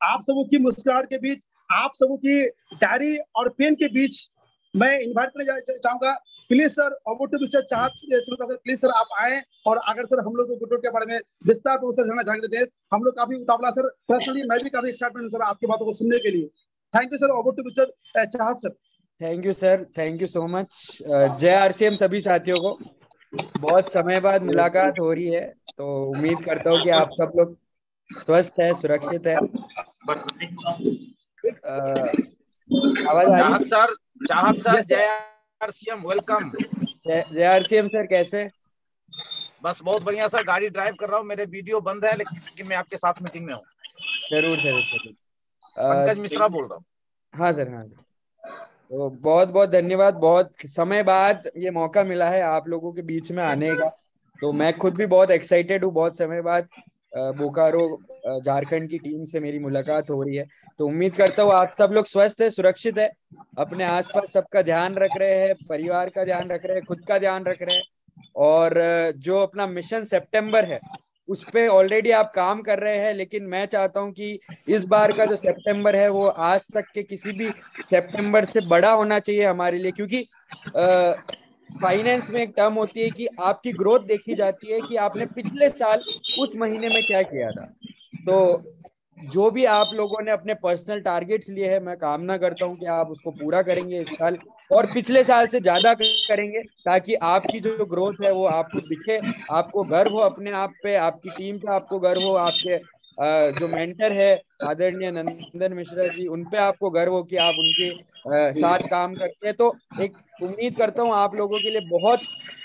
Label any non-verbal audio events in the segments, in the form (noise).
आप सबों की मुस्कुराहट के बीच, आप सबों की डायरी और पेन के बीच मैं इन्वाइट करने चाहूँगा। Please sir to mister Chahat sir please sir आप आए और अगर सर हम लोग को गुड के बारे में विस्तार तो सर जानते थे हम लोग काफ़ी उतावला सर पर्सनली मैं भी काफ़ी एक्साइटमेंट सर आपकी बातों को सुनने के लिए। Thank you sir to mister Chahat sir thank you sir thank you so much जय आरसीएम सभी साथियों को। बहुत समय बाद मुलाकात हो रही है तो उम्मीद करता हूँ कि आप सब लोग स्वस्थ है सुरक्षित है। आवाज़ सर चाहत सर जय आरसीएम वेलकम। जय आरसीएम सर कैसे? बस बहुत बढ़िया सर गाड़ी ड्राइव कर रहा हूँ मेरे वीडियो बंद है लेकिन मैं आपके साथ मीटिंग में हूँ। ज़रूर ज़रूर ज़रूर। पंकज मिश्रा बोल रहा हूँ। हाँ सर हाँ। तो बहुत बहुत धन्यवाद बहुत समय बाद ये मौका मिला है आप लोगों के बीच में आने का। तो मैं खुद भी बहुत एक्साइटेड हूँ बहुत समय बाद बोकारो झारखंड की टीम से मेरी मुलाकात हो रही है। तो उम्मीद करता हूँ आप सब लोग स्वस्थ है, सुरक्षित है, अपने आसपास सबका ध्यान रख रहे हैं, परिवार का ध्यान रख रहे हैं, खुद का ध्यान रख रहे हैं। और जो अपना मिशन सितंबर है, उस पर ऑलरेडी आप काम कर रहे हैं, लेकिन मैं चाहता हूँ कि इस बार का जो सितंबर है, वो आज तक के किसी भी सितंबर से बड़ा होना चाहिए हमारे लिए, क्योंकि फाइनेंस में एक टर्म होती है कि आपकी ग्रोथ देखी जाती है कि आपने पिछले साल उस महीने में क्या किया था। तो जो भी आप लोगों ने अपने पर्सनल टारगेट्स लिए हैं, मैं कामना करता हूँ कि आप उसको पूरा करेंगे इस साल और पिछले साल से ज़्यादा करेंगे ताकि आपकी जो ग्रोथ है वो आपको दिखे, आपको गर्व हो अपने आप पे, आपकी टीम पे आपको गर्व हो, आपके जो मेंटर है आदरणीय नंदन मिश्रा जी, उन पे आपको गर्व हो कि आप उनके साथ काम करते हैं तो एक उम्मीद करता हूँ आप लोगों के लिए बहुत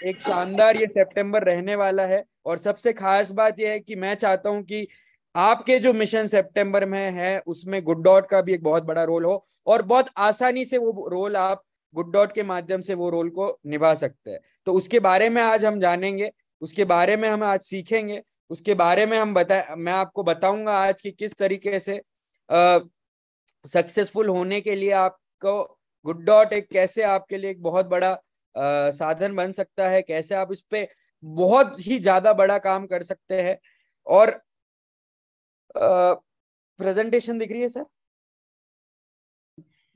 एक शानदार ये सितंबर रहने वाला है। और सबसे खास बात यह है कि मैं चाहता हूँ कि आपके जो मिशन सितंबर में है उसमें गुड डॉट का भी एक बहुत बड़ा रोल हो और बहुत आसानी से वो रोल आप गुड डॉट के माध्यम से वो रोल को निभा सकते हैं। तो उसके बारे में आज हम जानेंगे उसके बारे में हम आज सीखेंगे उसके बारे में हम बता मैं आपको बताऊँगा आज कि किस तरीके से सक्सेसफुल होने के लिए आपको गुड डॉट एक कैसे आपके लिए एक बहुत बड़ा आ, साधन बन सकता है कैसे आप इस पे बहुत ही ज़्यादा बड़ा काम कर सकते हैं। और प्रेजेंटेशन दिख रही है सर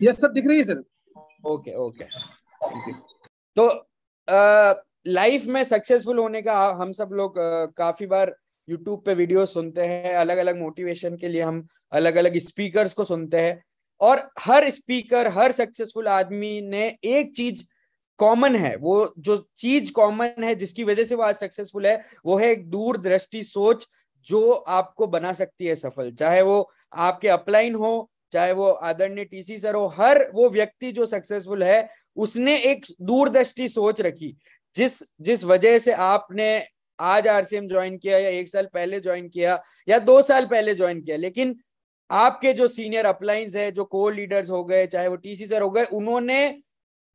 यस सर दिख रही है सर ओके ओके तो लाइफ में सक्सेसफुल होने का हम सब लोग काफ़ी बार यूट्यूब पे वीडियो सुनते हैं। अलग अलग मोटिवेशन के लिए हम अलग अलग स्पीकर्स को सुनते हैं। और हर स्पीकर हर सक्सेसफुल आदमी ने एक चीज़ कॉमन है। वो जो चीज़ कॉमन है, जिसकी वजह से वो आज सक्सेसफुल है, वो है एक दूरदृष्टि सोच जो आपको बना सकती है सफल। चाहे वो आपके अपलाइन हो, चाहे वो आदरणीय टीसी सर हो, हर वो व्यक्ति जो सक्सेसफुल है, उसने एक दूरदृष्टि सोच रखी, जिस जिस वजह से आपने आज आरसीएम ज्वाइन किया या एक साल पहले ज्वाइन किया या दो साल पहले ज्वाइन किया। लेकिन आपके जो सीनियर अपलाइंस है, जो को लीडर्स हो गए, चाहे वो टीसी सर हो गए, उन्होंने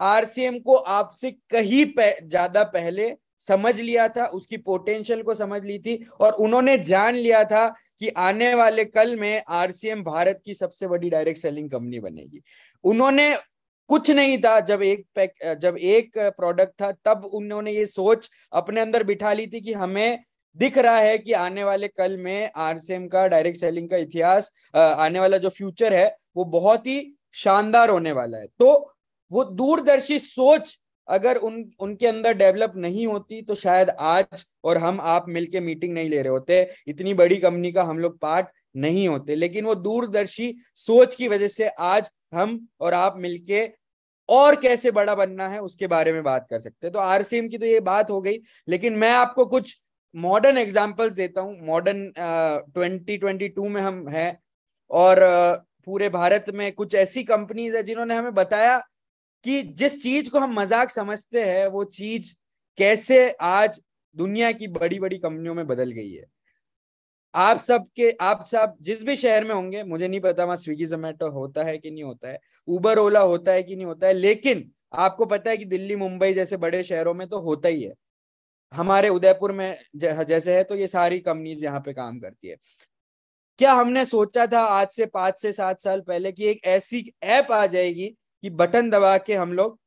आरसीएम को आपसे कहीं ज़्यादा पहले समझ लिया था, उसकी पोटेंशियल को समझ ली थी और उन्होंने जान लिया था कि आने वाले कल में आरसीएम भारत की सबसे बड़ी डायरेक्ट सेलिंग कंपनी बनेगी। उन्होंने कुछ नहीं था, जब एक पैक जब एक प्रोडक्ट था, तब उन्होंने ये सोच अपने अंदर बिठा ली थी कि हमें दिख रहा है कि आने वाले कल में आरसीएम का डायरेक्ट सेलिंग का इतिहास आने वाला जो फ्यूचर है, वो बहुत ही शानदार होने वाला है। तो वो दूरदर्शी सोच अगर उन, उनके अंदर डेवलप नहीं होती तो शायद आज और हम आप मिलके मीटिंग नहीं ले रहे होते। इतनी बड़ी कंपनी का हम लोग पार्ट नहीं होते। लेकिन वो दूरदर्शी सोच की वजह से आज हम और आप मिलके और कैसे बड़ा बनना है, उसके बारे में बात कर सकते हैं। तो आरसीएम की तो ये बात हो गई, लेकिन मैं आपको कुछ मॉडर्न एग्जाम्पल्स देता हूँ। मॉडर्न ट्वेंटी ट्वेंटी टू में हम हैं और uh, पूरे भारत में कुछ ऐसी कंपनीज़ है जिन्होंने हमें बताया कि जिस चीज़ को हम मज़ाक समझते हैं वो चीज़ कैसे आज दुनिया की बड़ी बड़ी कंपनियों में बदल गई है। आप सबके आप सब जिस भी शहर में होंगे मुझे नहीं पता वहाँ स्विगी जोमेटो होता है कि नहीं होता है उबर ओला होता है कि नहीं होता है लेकिन आपको पता है कि दिल्ली मुंबई जैसे बड़े शहरों में तो होता ही है। हमारे उदयपुर में जैसे है तो ये सारी कंपनीज़ यहाँ पे काम करती है। क्या हमने सोचा था आज से पाँच से सात साल पहले कि एक ऐसी ऐप आ जाएगी कि बटन दबा के हम लोग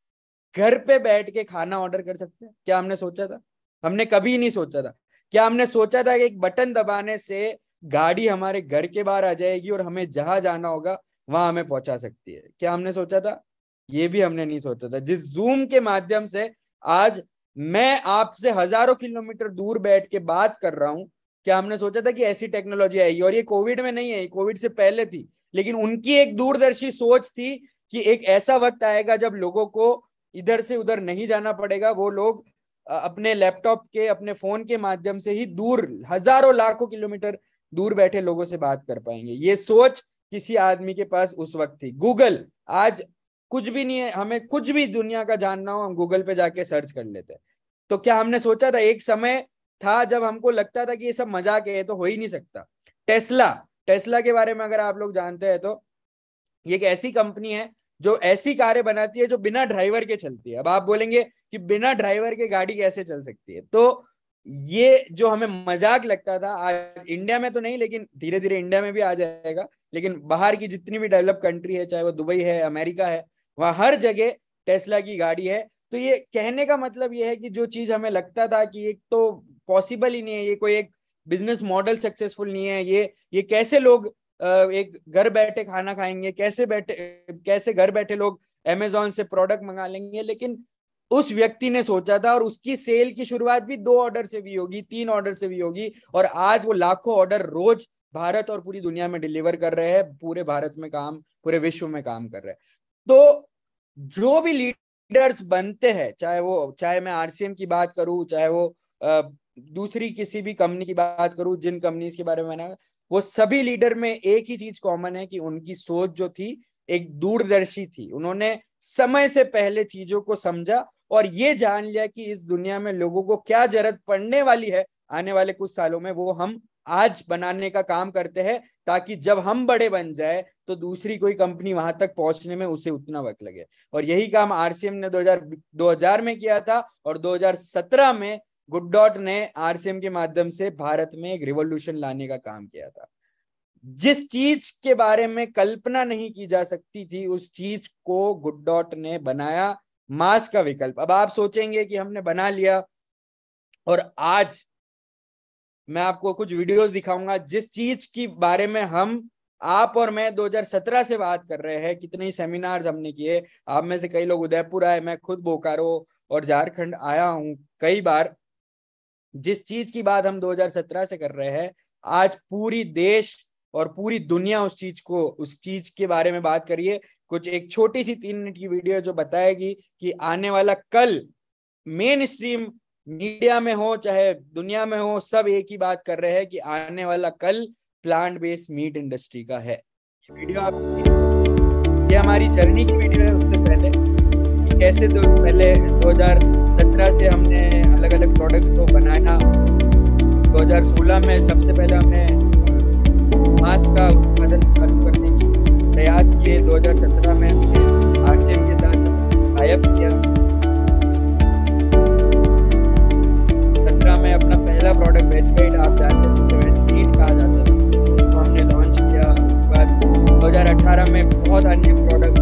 घर पे बैठ के खाना ऑर्डर कर सकते हैं? क्या हमने सोचा था? हमने कभी नहीं सोचा था। क्या हमने सोचा था कि एक बटन दबाने से गाड़ी हमारे घर के बाहर आ जाएगी और हमें जहाँ जाना होगा वहाँ हमें पहुँचा सकती है? क्या हमने सोचा था? ये भी हमने नहीं सोचा था। जिस जूम के माध्यम से आज मैं आपसे हज़ारों किलोमीटर दूर बैठ के बात कर रहा हूँ। क्या हमने सोचा था कि ऐसी टेक्नोलॉजी आएगी? और ये कोविड में नहीं है कोविड से पहले थी। लेकिन उनकी एक दूरदर्शी सोच थी कि एक ऐसा वक्त आएगा जब लोगों को इधर से उधर नहीं जाना पड़ेगा। वो लोग अपने लैपटॉप के, अपने फ़ोन के माध्यम से ही दूर, हज़ारों लाखों किलोमीटर दूर बैठे लोगों से बात कर पाएँगे। ये सोच किसी आदमी के पास उस वक्त थी। गूगल, आज कुछ भी नहीं है, हमें कुछ भी दुनिया का जानना हो, हम गूगल पे जाके सर्च कर लेते हैं। तो क्या हमने सोचा था, एक समय था जब हमको लगता था कि ये सब मज़ाक है तो हो ही नहीं सकता। टेस्ला टेस्ला के बारे में अगर आप लोग जानते हैं तो ये एक ऐसी कंपनी है जो ऐसी कारें बनाती है जो बिना ड्राइवर के चलती है। अब आप बोलेंगे कि बिना ड्राइवर के गाड़ी कैसे चल सकती है? तो ये जो हमें मज़ाक लगता था, आज इंडिया में तो नहीं, लेकिन धीरे धीरे इंडिया में भी आ जाएगा। लेकिन बाहर की जितनी भी डेवलप कंट्री है, चाहे वो दुबई है, अमेरिका है वहाँ हर जगह टेस्ला की गाड़ी है। तो ये कहने का मतलब ये है कि जो चीज़ हमें लगता था कि एक तो पॉसिबल ही नहीं है, ये कोई एक बिज़नेस मॉडल सक्सेसफुल नहीं है, ये ये कैसे लोग एक घर बैठे खाना खाएँगे, कैसे बैठे, कैसे घर बैठे लोग अमेजोन से प्रोडक्ट मंगा लेंगे, लेकिन उस व्यक्ति ने सोचा था और उसकी सेल की शुरुआत भी दो ऑर्डर से भी होगी, तीन ऑर्डर से भी होगी, और आज वो लाखों ऑर्डर रोज भारत और पूरी दुनिया में डिलीवर कर रहे हैं, पूरे भारत में काम, पूरे विश्व में काम कर रहे हैं। तो जो भी लीडर्स बनते हैं, चाहे वो, चाहे मैं आरसीएम की बात करूँ, चाहे वो दूसरी किसी भी कंपनी की बात करूँ, जिन कंपनीज़ के बारे में मैंने, वो सभी लीडर में एक ही चीज़ कॉमन है कि उनकी सोच जो थी, एक दूरदर्शी थी। उन्होंने समय से पहले चीज़ों को समझा और ये जान लिया कि इस दुनिया में लोगों को क्या ज़रूरत पड़ने वाली है आने वाले कुछ सालों में, वो हम आज बनाने का काम करते हैं ताकि जब हम बड़े बन जाए तो दूसरी कोई कंपनी वहाँ तक पहुँचने में उसे उतना वक्त लगे। और यही काम आरसीएम ने 2000 2000 में किया था और 2017 में गुड डॉट ने आरसीएम के माध्यम से भारत में एक रिवोल्यूशन लाने का काम किया था। जिस चीज़ के बारे में कल्पना नहीं की जा सकती थी, उस चीज़ को गुड डॉट ने बनाया मास का विकल्प। अब आप सोचेंगे कि हमने बना लिया और आज मैं आपको कुछ वीडियोस दिखाऊँगा, जिस चीज़ की बारे में हम, आप और मैं 2017 से बात कर रहे हैं, कितने सेमिनार्स हमने किए। आप में से कई लोग उदयपुर आए, मैं खुद बोकारो और झारखंड आया हूँ कई बार। जिस चीज़ की बात हम 2017 से कर रहे हैं, आज पूरी देश और पूरी दुनिया उस चीज़ को, उस चीज़ के बारे में बात करिए। कुछ एक छोटी सी तीन मिनट की वीडियो जो बताएगी कि आने वाला कल मेन स्ट्रीम मीडिया में हो, चाहे दुनिया में हो, सब एक ही बात कर रहे हैं कि आने वाला कल प्लांट बेस्ड मीट इंडस्ट्री का है। वीडियो आप ये हमारी जर्नी की वीडियो है उससे पहले। कैसे तो पहले 2017 से हमने अलग अलग प्रोडक्ट को बनाया। 2016 में सबसे पहले हमने मास्क का उत्पादन चालू करने की प्रयास किए। 2017 में आरसीएम के साथ टाइप किया। में अपना पहला प्रोडक्ट गाइड आप जानते हैं जिसे वेज मीट कहा जाता है। तो हमने लॉन्च किया, उसके बाद दो हज़ार अठारह में बहुत अन्य प्रोडक्ट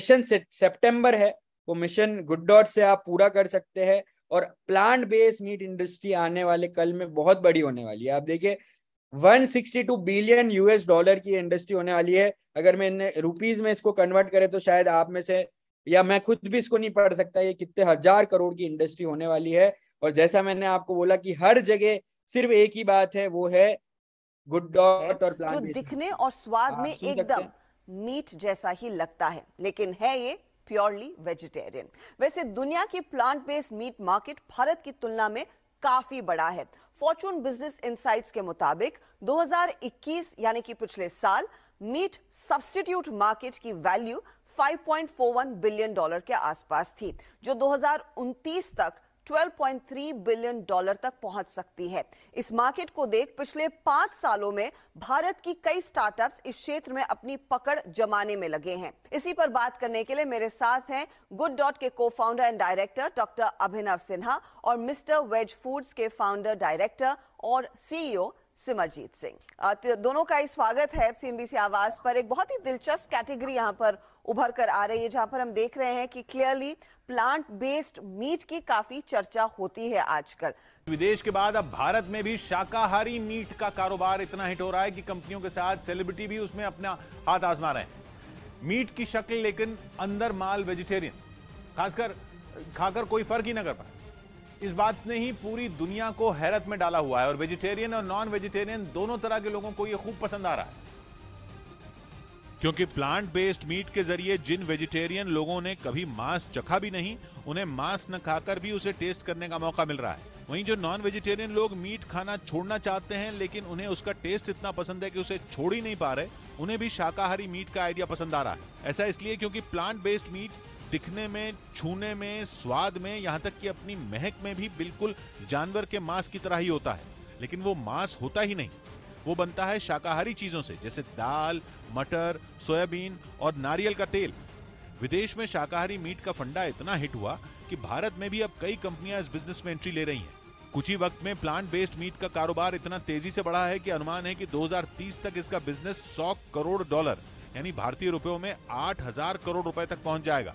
मिशन सितंबर है वो मिशन गुड डॉट से आप पूरा कर सकते हैं और प्लांट बेस्ड मीट इंडस्ट्री आने वाले कल में बहुत बड़ी होने वाली है। आप देखिए 162 बिलियन यूएस डॉलर की इंडस्ट्री होने वाली है। अगर मैं रुपीज़ में इसको कन्वर्ट करें तो शायद आप में से या मैं खुद भी इसको नहीं पढ़ सकता ये कितने हज़ार करोड़ की इंडस्ट्री होने वाली है। और जैसा मैंने आपको बोला कि हर जगह सिर्फ़ एक ही बात है वो है गुड डॉट और जो दिखने और स्वाद में एकदम मीट जैसा ही लगता है, लेकिन है ये प्योरली वेजिटेरियन। वैसे दुनिया की plant based meat market Bharat की तुलना में काफ़ी बड़ा है। फॉर्चून बिज़नेस इनसाइट्स के मुताबिक 2021 यानी कि पिछले साल मीट सब्सटीट्यूट मार्केट की वैल्यू 5.41 बिलियन डॉलर के आसपास थी, जो 2029 तक 12.3 बिलियन डॉलर तक पहुँच सकती है। इस मार्केट को देख पिछले पाँच सालों में भारत की कई स्टार्टअप्स इस क्षेत्र में अपनी पकड़ जमाने में लगे हैं। इसी पर बात करने के लिए मेरे साथ हैं गुड डॉट के को founder and director doctor Abhinav Sinha और मिस्टर वेज फूड्स के फाउंडर डायरेक्टर और सीईओ सिमरजीत सिंह। दोनों का ही स्वागत है सीएनबीसी आवाज़ पर। एक बहुत ही दिलचस्प कैटेगरी यहाँ पर उभर कर आ रही है, जहाँ पर हम देख रहे हैं कि क्लियरली प्लांट बेस्ड मीट की काफ़ी चर्चा होती है आजकल। विदेश के बाद अब भारत में भी शाकाहारी मीट का कारोबार इतना हिट हो रहा है कि कंपनियों के साथ सेलिब्रिटी भी उसमें अपना हाथ आजमा रहे हैं। मीट की शक्ल लेकिन अंदर माल वेजिटेरियन खासकर, खाकर कोई फ़र्क ही ना कर पाए। इस बात ने ही पूरी दुनिया को हैरत में डाला हुआ है और वेजिटेरियन और नॉन वेजिटेरियन दोनों तरह के लोगों को यह खूब पसंद आ रहा है। क्योंकि प्लांट बेस्ड मीट के ज़रिए जिन वेजिटेरियन लोगों ने कभी मांस चखा भी नहीं, उन्हें मांस न खाकर भी उसे टेस्ट करने का मौका मिल रहा है। वहीं जो नॉन वेजिटेरियन लोग मीट खाना छोड़ना चाहते हैं, लेकिन उन्हें उसका टेस्ट इतना पसंद है कि उसे छोड़ ही नहीं पा रहे, उन्हें भी शाकाहारी मीट का आइडिया पसंद आ रहा है। ऐसा इसलिए क्योंकि प्लांट बेस्ड मीट दिखने में, छूने में, स्वाद में, यहाँ तक कि अपनी महक में भी बिल्कुल जानवर के मांस की तरह ही होता है। लेकिन वो मांस होता ही नहीं। वो बनता है शाकाहारी चीज़ों से, जैसे दाल, मटर, सोयाबीन और नारियल का तेल। विदेश में शाकाहारी मीट का फंडा इतना हिट हुआ कि भारत में भी अब कई कंपनियाँ इस बिज़नेस में एंट्री ले रही हैं। कुछ ही वक्त में प्लांट बेस्ड मीट का कारोबार इतना तेज़ी से बढ़ा है कि अनुमान है कि 2030 तक इसका बिज़नेस 100 करोड़ डॉलर यानी भारतीय रुपयों में 8000 करोड़ रुपए तक पहुँच जाएगा।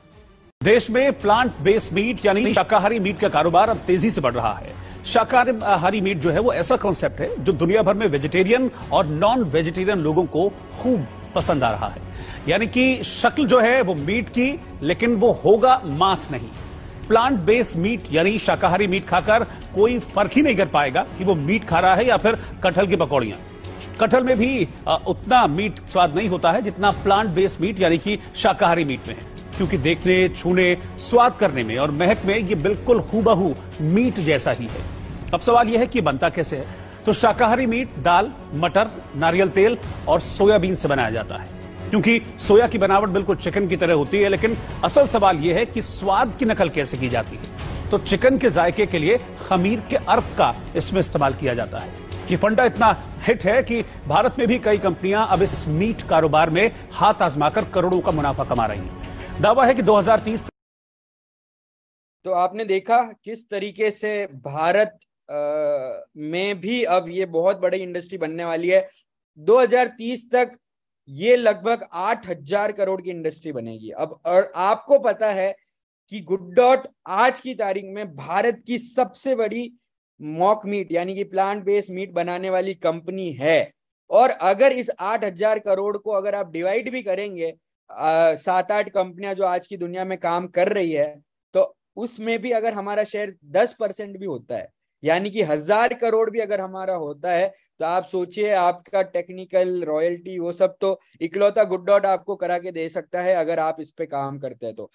देश में प्लांट बेस्ड मीट यानी शाकाहारी मीट का कारोबार अब तेज़ी से बढ़ रहा है। शाकाहारी मीट जो है वो ऐसा कॉन्सेप्ट है जो दुनिया भर में वेजिटेरियन और नॉन वेजिटेरियन लोगों को खूब पसंद आ रहा है। यानी कि शक्ल जो है वो मीट की, लेकिन वो होगा मांस नहीं। प्लांट बेस्ड मीट यानी शाकाहारी मीट खाकर कोई फ़र्क ही नहीं कर पाएगा कि वो मीट खा रहा है या फिर कटहल की पकौड़ियाँ। कटहल में भी उतना मीट स्वाद नहीं होता है जितना प्लांट बेस्ड मीट यानी कि शाकाहारी मीट में है। क्योंकि देखने, छूने, स्वाद करने में और महक में ये बिल्कुल हूबहू मीट जैसा ही है। अब सवाल यह है कि बनता कैसे है? तो शाकाहारी मीट, दाल, मटर, नारियल तेल और सोयाबीन से बनाया जाता है। क्योंकि सोया की बनावट बिल्कुल चिकन की तरह होती है, लेकिन असल सवाल यह है कि स्वाद की नकल कैसे की जाती है। तो चिकन के जायके के लिए खमीर के अर्क का इसमें इस्तेमाल किया जाता है। ये फंडा इतना हिट है कि भारत में भी कई कंपनियाँ अब इस मीट कारोबार में हाथ आजमाकर करोड़ों का मुनाफा कमा रही हैं। दावा है कि 2030 तो आपने देखा किस तरीके से भारत आ, में भी अब ये बहुत बड़ी इंडस्ट्री बनने वाली है। 2030 तक ये लगभग 8000 करोड़ की इंडस्ट्री बनेगी। अब और आपको पता है कि गुड डॉट आज की तारीख में भारत की सबसे बड़ी मॉक मीट यानी कि प्लांट बेस्ड मीट बनाने वाली कंपनी है। और अगर इस 8000 करोड़ को अगर आप डिवाइड भी करेंगे सात आठ कंपनियाँ जो आज की दुनिया में काम कर रही है तो उसमें भी अगर हमारा शेयर दस परसेंट भी होता है, यानी कि हज़ार करोड़ भी अगर हमारा होता है तो आप सोचिए आपका टेक्निकल रॉयल्टी वो सब तो इकलौता गुड डॉट आपको करा के दे सकता है अगर आप इस पे काम करते हैं तो।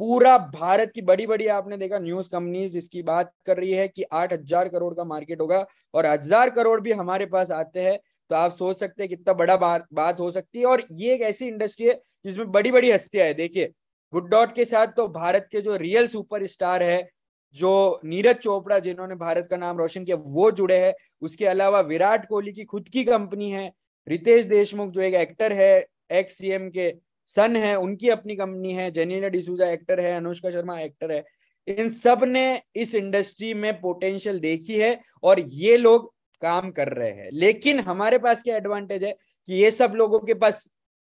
पूरा भारत की बड़ी बड़ी आपने देखा न्यूज़ कंपनीज़ इसकी बात कर रही है कि आठ हज़ार करोड़ का मार्केट होगा और हज़ार करोड़ भी हमारे पास आते हैं तो आप सोच सकते हैं कितना बड़ा बात बात हो सकती है। और ये एक ऐसी इंडस्ट्री है जिसमें बड़ी बड़ी हस्तियाँ है। देखिए गुड डॉट के साथ तो भारत के जो रियल सुपर स्टार है, जो नीरज चोपड़ा जिन्होंने भारत का नाम रोशन किया, वो जुड़े हैं। उसके अलावा विराट कोहली की खुद की कंपनी है। रितेश देशमुख जो एक एक्टर है एक्स सीएम के सन है, उनकी अपनी कंपनी है। जेनिना डिसूजा एक्टर है अनुष्का शर्मा एक्टर है। इन सबने इस इंडस्ट्री में पोटेंशियल देखी है। और ये लोग काम कर रहे हैं। लेकिन हमारे पास क्या एडवांटेज है कि ये सब लोगों के पास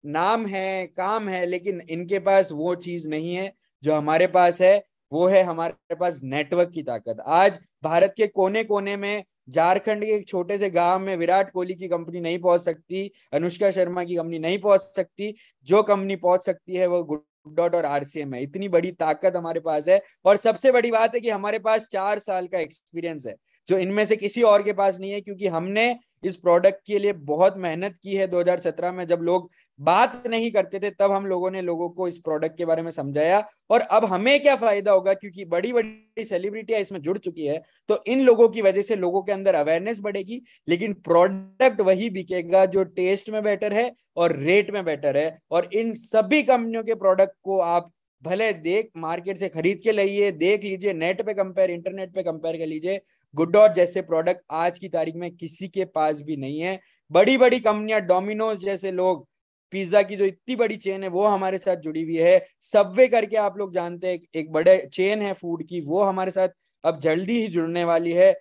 नाम है, काम है, लेकिन इनके पास वो चीज़ नहीं है जो हमारे पास है, वो है हमारे पास नेटवर्क की ताकत। आज भारत के कोने कोने में झारखंड के एक छोटे से गाँव में विराट कोहली की कंपनी नहीं पहुँच सकती, अनुष्का शर्मा की कंपनी नहीं पहुँच सकती, जो कंपनी पहुँच सकती है वो गुड डॉट और आरसीएम है। इतनी बड़ी ताकत हमारे पास है और सबसे बड़ी बात है कि हमारे पास चार साल का एक्सपीरियंस है। जो इनमें से किसी और के पास नहीं है, क्योंकि हमने इस प्रोडक्ट के लिए बहुत मेहनत की है 2017 में। जब लोग बात नहीं करते थे, तब हम लोगों ने लोगों को इस प्रोडक्ट के बारे में समझाया। और अब हमें क्या फ़ायदा होगा, क्योंकि बड़ी बड़ी सेलिब्रिटियाँ इसमें जुड़ चुकी है तो इन लोगों की वजह से लोगों के अंदर अवेयरनेस बढ़ेगी। लेकिन प्रोडक्ट वही बिकेगा जो टेस्ट में बेटर है और रेट में बेटर है। और इन सभी कंपनियों के प्रोडक्ट को आप भले देख मार्केट से खरीद के लाइए, देख लीजिए नेट पे कंपेयर इंटरनेट पे कंपेयर कर लीजिए गुड डॉट जैसे प्रोडक्ट आज की तारीख में किसी के पास भी नहीं है। बड़ी बड़ी कंपनियाँ डोमिनोज जैसे लोग पिज्जा की जो इतनी बड़ी चेन है, वो हमारे साथ जुड़ी हुई है। सबवे करके आप लोग जानते हैं, एक बड़े चेन है फ़ूड की, वो हमारे साथ अब जल्दी ही जुड़ने वाली है।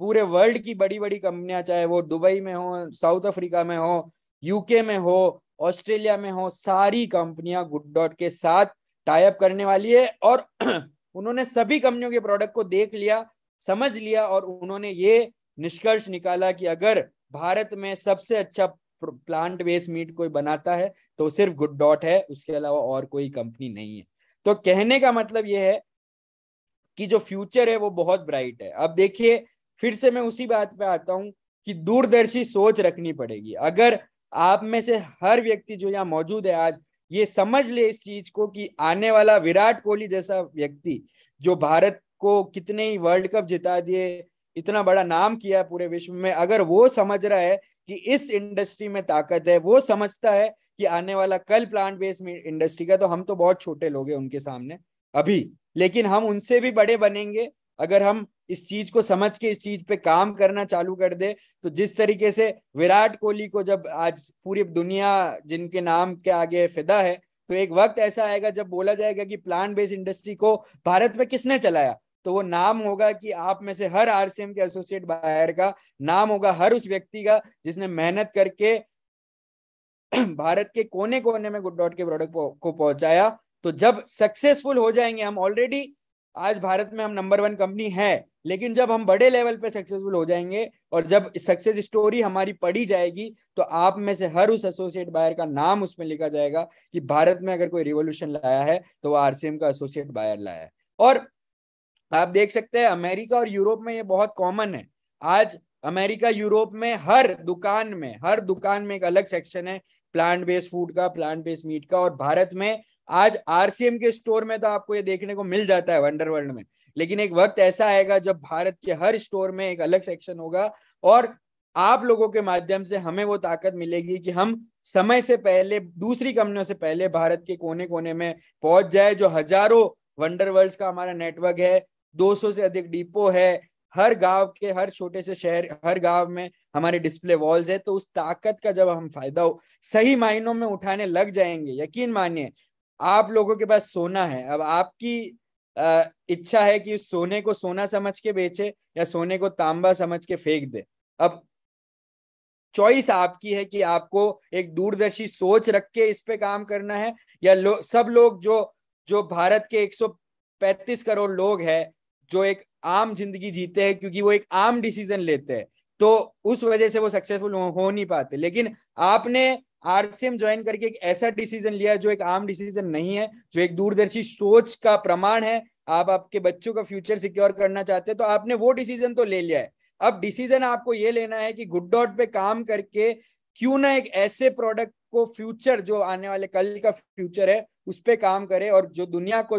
पूरे वर्ल्ड की बड़ी बड़ी कंपनियाँ, चाहे वो दुबई में हो साउथ अफ्रीका में हो यूके में हो ऑस्ट्रेलिया में हो, सारी कंपनियाँ गुड डॉट के साथ टाइप करने वाली है। और (clears throat) उन्होंने सभी कंपनियों के प्रोडक्ट को देख लिया। समझ लिया और उन्होंने ये निष्कर्ष निकाला कि अगर भारत में सबसे अच्छा प्लांट बेस्ड मीट कोई बनाता है तो सिर्फ़ गुड डॉट है, उसके अलावा और कोई कंपनी नहीं है। तो कहने का मतलब यह है कि जो फ्यूचर है, वो बहुत ब्राइट है। अब देखिए, फिर से मैं उसी बात पे आता हूँ कि दूरदर्शी सोच रखनी पड़ेगी। अगर आप में से हर व्यक्ति जो यहाँ मौजूद है आज, ये समझ ले इस चीज़ को कि आने वाला विराट कोहली जैसा व्यक्ति, जो भारत को कितने ही वर्ल्ड कप जिता दिए, इतना बड़ा नाम किया पूरे विश्व में। अगर वो समझ रहा है कि इस इंडस्ट्री में ताकत है, वो समझता है कि आने वाला कल प्लांट बेस्ड इंडस्ट्री का तो हम तो बहुत छोटे लोग हैं उनके सामने, अभी। लेकिन हम उनसे भी बड़े बनेंगे, अगर हम इस चीज़ को समझ के इस चीज़ पे काम करना चालू कर दे तो जिस तरीके से विराट कोहली को जब आज पूरी दुनिया जिनके नाम के आगे फिदा है तो एक वक्त ऐसा आएगा जब बोला जाएगा कि प्लांट बेस्ड इंडस्ट्री को भारत में किसने चलाया? तो वो नाम होगा कि आप में से हर आरसीएम के एसोसिएट बायर का नाम होगा, हर उस व्यक्ति का जिसने मेहनत करके (clears throat) भारत के कोने कोने में गुड डॉट के प्रोडक्ट को पहुँचाया। तो जब सक्सेसफुल हो जाएँगे हम ऑलरेडी आज भारत में हम नंबर वन कंपनी है, लेकिन जब हम बड़े लेवल पे सक्सेसफुल हो जाएँगे और जब सक्सेस स्टोरी हमारी पढ़ी जाएगी तो आप में से हर उस एसोसिएट बायर का नाम उसमें लिखा जाएगा कि भारत में अगर कोई रिवोल्यूशन लाया है तो वो आरसीएम का एसोसिएट बायर लाया है। और आप देख सकते हैं, अमेरिका और यूरोप में ये बहुत कॉमन है। आज अमेरिका, यूरोप में हर दुकान में, हर दुकान में एक अलग सेक्शन है प्लांट बेस्ड फ़ूड का प्लांट बेस्ड मीट का, और भारत में आज आरसीएम के स्टोर में तो आपको ये देखने को मिल जाता है वंडर वर्ल्ड में। लेकिन एक वक्त ऐसा आएगा जब भारत के हर स्टोर में एक अलग सेक्शन होगा, और आप लोगों के माध्यम से हमें वो ताकत मिलेगी कि हम समय से पहले, दूसरी कंपनियों से पहले भारत के कोने कोने में पहुँच जाए, जो हज़ारों वंडर वर्ल्ड का हमारा नेटवर्क है 200 से अधिक डिपो है हर गाँव के हर छोटे से शहर हर गाँव में हमारे डिस्प्ले वॉल्स है तो उस ताकत का जब हम फ़ायदा हो सही मायनों में उठाने लग जाएँगे यकीन मानिए आप लोगों के पास सोना है अब आपकी इच्छा है कि सोने को सोना समझ के बेचे या सोने को तांबा समझ के फेंक दे अब चॉइस आपकी है कि आपको एक दूरदर्शी सोच रख के इस पे काम करना है या लो, सब लोग जो जो भारत के 135 करोड़ लोग हैं जो एक आम ज़िंदगी जीते हैं क्योंकि वो एक आम डिसीज़न लेते हैं। तो उस वजह से वो सक्सेसफुल हो, नहीं पाते। लेकिन आपने आरसीएम ज्वाइन करके एक ऐसा डिसीज़न लिया जो एक आम डिसीज़न नहीं है जो एक दूरदर्शी सोच का प्रमाण है। आप आपके बच्चों का फ्यूचर सिक्योर करना चाहते हैं तो आपने वो डिसीज़न तो ले लिया है। अब डिसीज़न आपको ये लेना है कि गुड डॉट पे काम करके क्यों ना एक ऐसे प्रोडक्ट को फ्यूचर जो आने वाले कल का फ्यूचर है उस पर काम करे और जो दुनिया को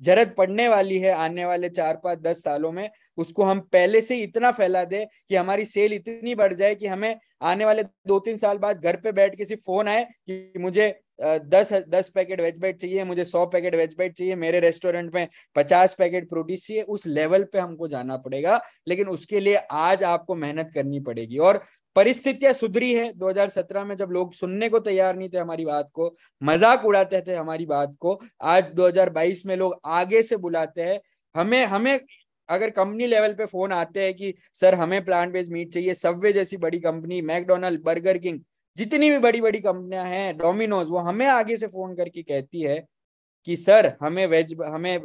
ज़रूरत पड़ने वाली है आने वाले चार पाँच दस सालों में, उसको हम पहले से इतना फैला दे कि हमारी सेल इतनी बढ़ जाए कि हमें आने वाले दो तीन साल बाद घर पे बैठ के सिर्फ़ फ़ोन आए कि मुझे दस दस पैकेट वेज बाइट चाहिए, मुझे सौ पैकेट वेज बाइट चाहिए, मेरे रेस्टोरेंट में पचास पैकेट प्रोटीस चाहिए, उस लेवल पे हमको जाना पड़ेगा। लेकिन उसके लिए आज आपको मेहनत करनी पड़ेगी और परिस्थितियाँ सुधरी है 2017 में जब लोग सुनने को तैयार नहीं थे हमारी बात को, मज़ाक उड़ाते थे हमारी बात को, आज 2022 में लोग आगे से बुलाते हैं। हमें हमें अगर कंपनी लेवल पे फ़ोन आते हैं कि, सर, हमें प्लांट बेस्ड मीट चाहिए सबवे जैसी बड़ी कंपनी मैकडोनल्ड बर्गर किंग जितनी भी बड़ी बड़ी कंपनियाँ हैं डोमिनोज वो हमें आगे से फ़ोन करके कहती है कि, सर, हमें वेज हमें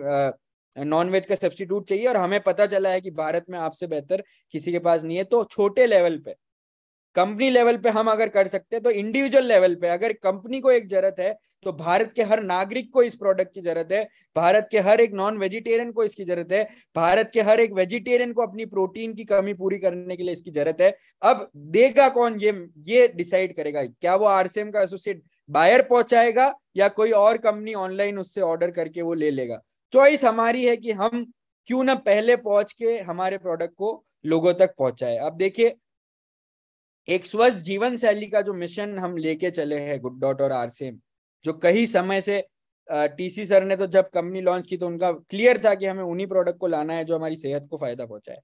नॉन वेज का सब्सटीट्यूट चाहिए और हमें पता चला है कि भारत में आपसे बेहतर किसी के पास नहीं है। तो छोटे लेवल पे कंपनी लेवल पे हम अगर कर सकते हैं तो इंडिविजुअल लेवल पे अगर कंपनी को एक ज़रूरत है तो भारत के हर नागरिक को इस प्रोडक्ट की ज़रूरत है, भारत के हर एक नॉन वेजिटेरियन को इसकी ज़रूरत है, भारत के हर एक वेजिटेरियन को अपनी प्रोटीन की कमी पूरी करने के लिए इसकी ज़रूरत है। अब देगा कौन ये ये डिसाइड करेगा क्या वो आरसीएम का एसोसिएट बायर पहुंचाएगा या कोई और कंपनी ऑनलाइन उससे ऑर्डर करके वो ले लेगा? चॉइस हमारी है कि हम क्यों ना पहले पहुँच के हमारे प्रोडक्ट को लोगों तक पहुँचाए। अब देखिए एक स्वस्थ जीवन शैली का जो मिशन हम लेके चले हैं गुड डॉट और आरसीएम, जो कई समय से टीसी सर ने तो जब कंपनी लॉन्च की तो उनका क्लियर था कि हमें उन्हीं प्रोडक्ट को लाना है जो हमारी सेहत को फ़ायदा पहुँचाए।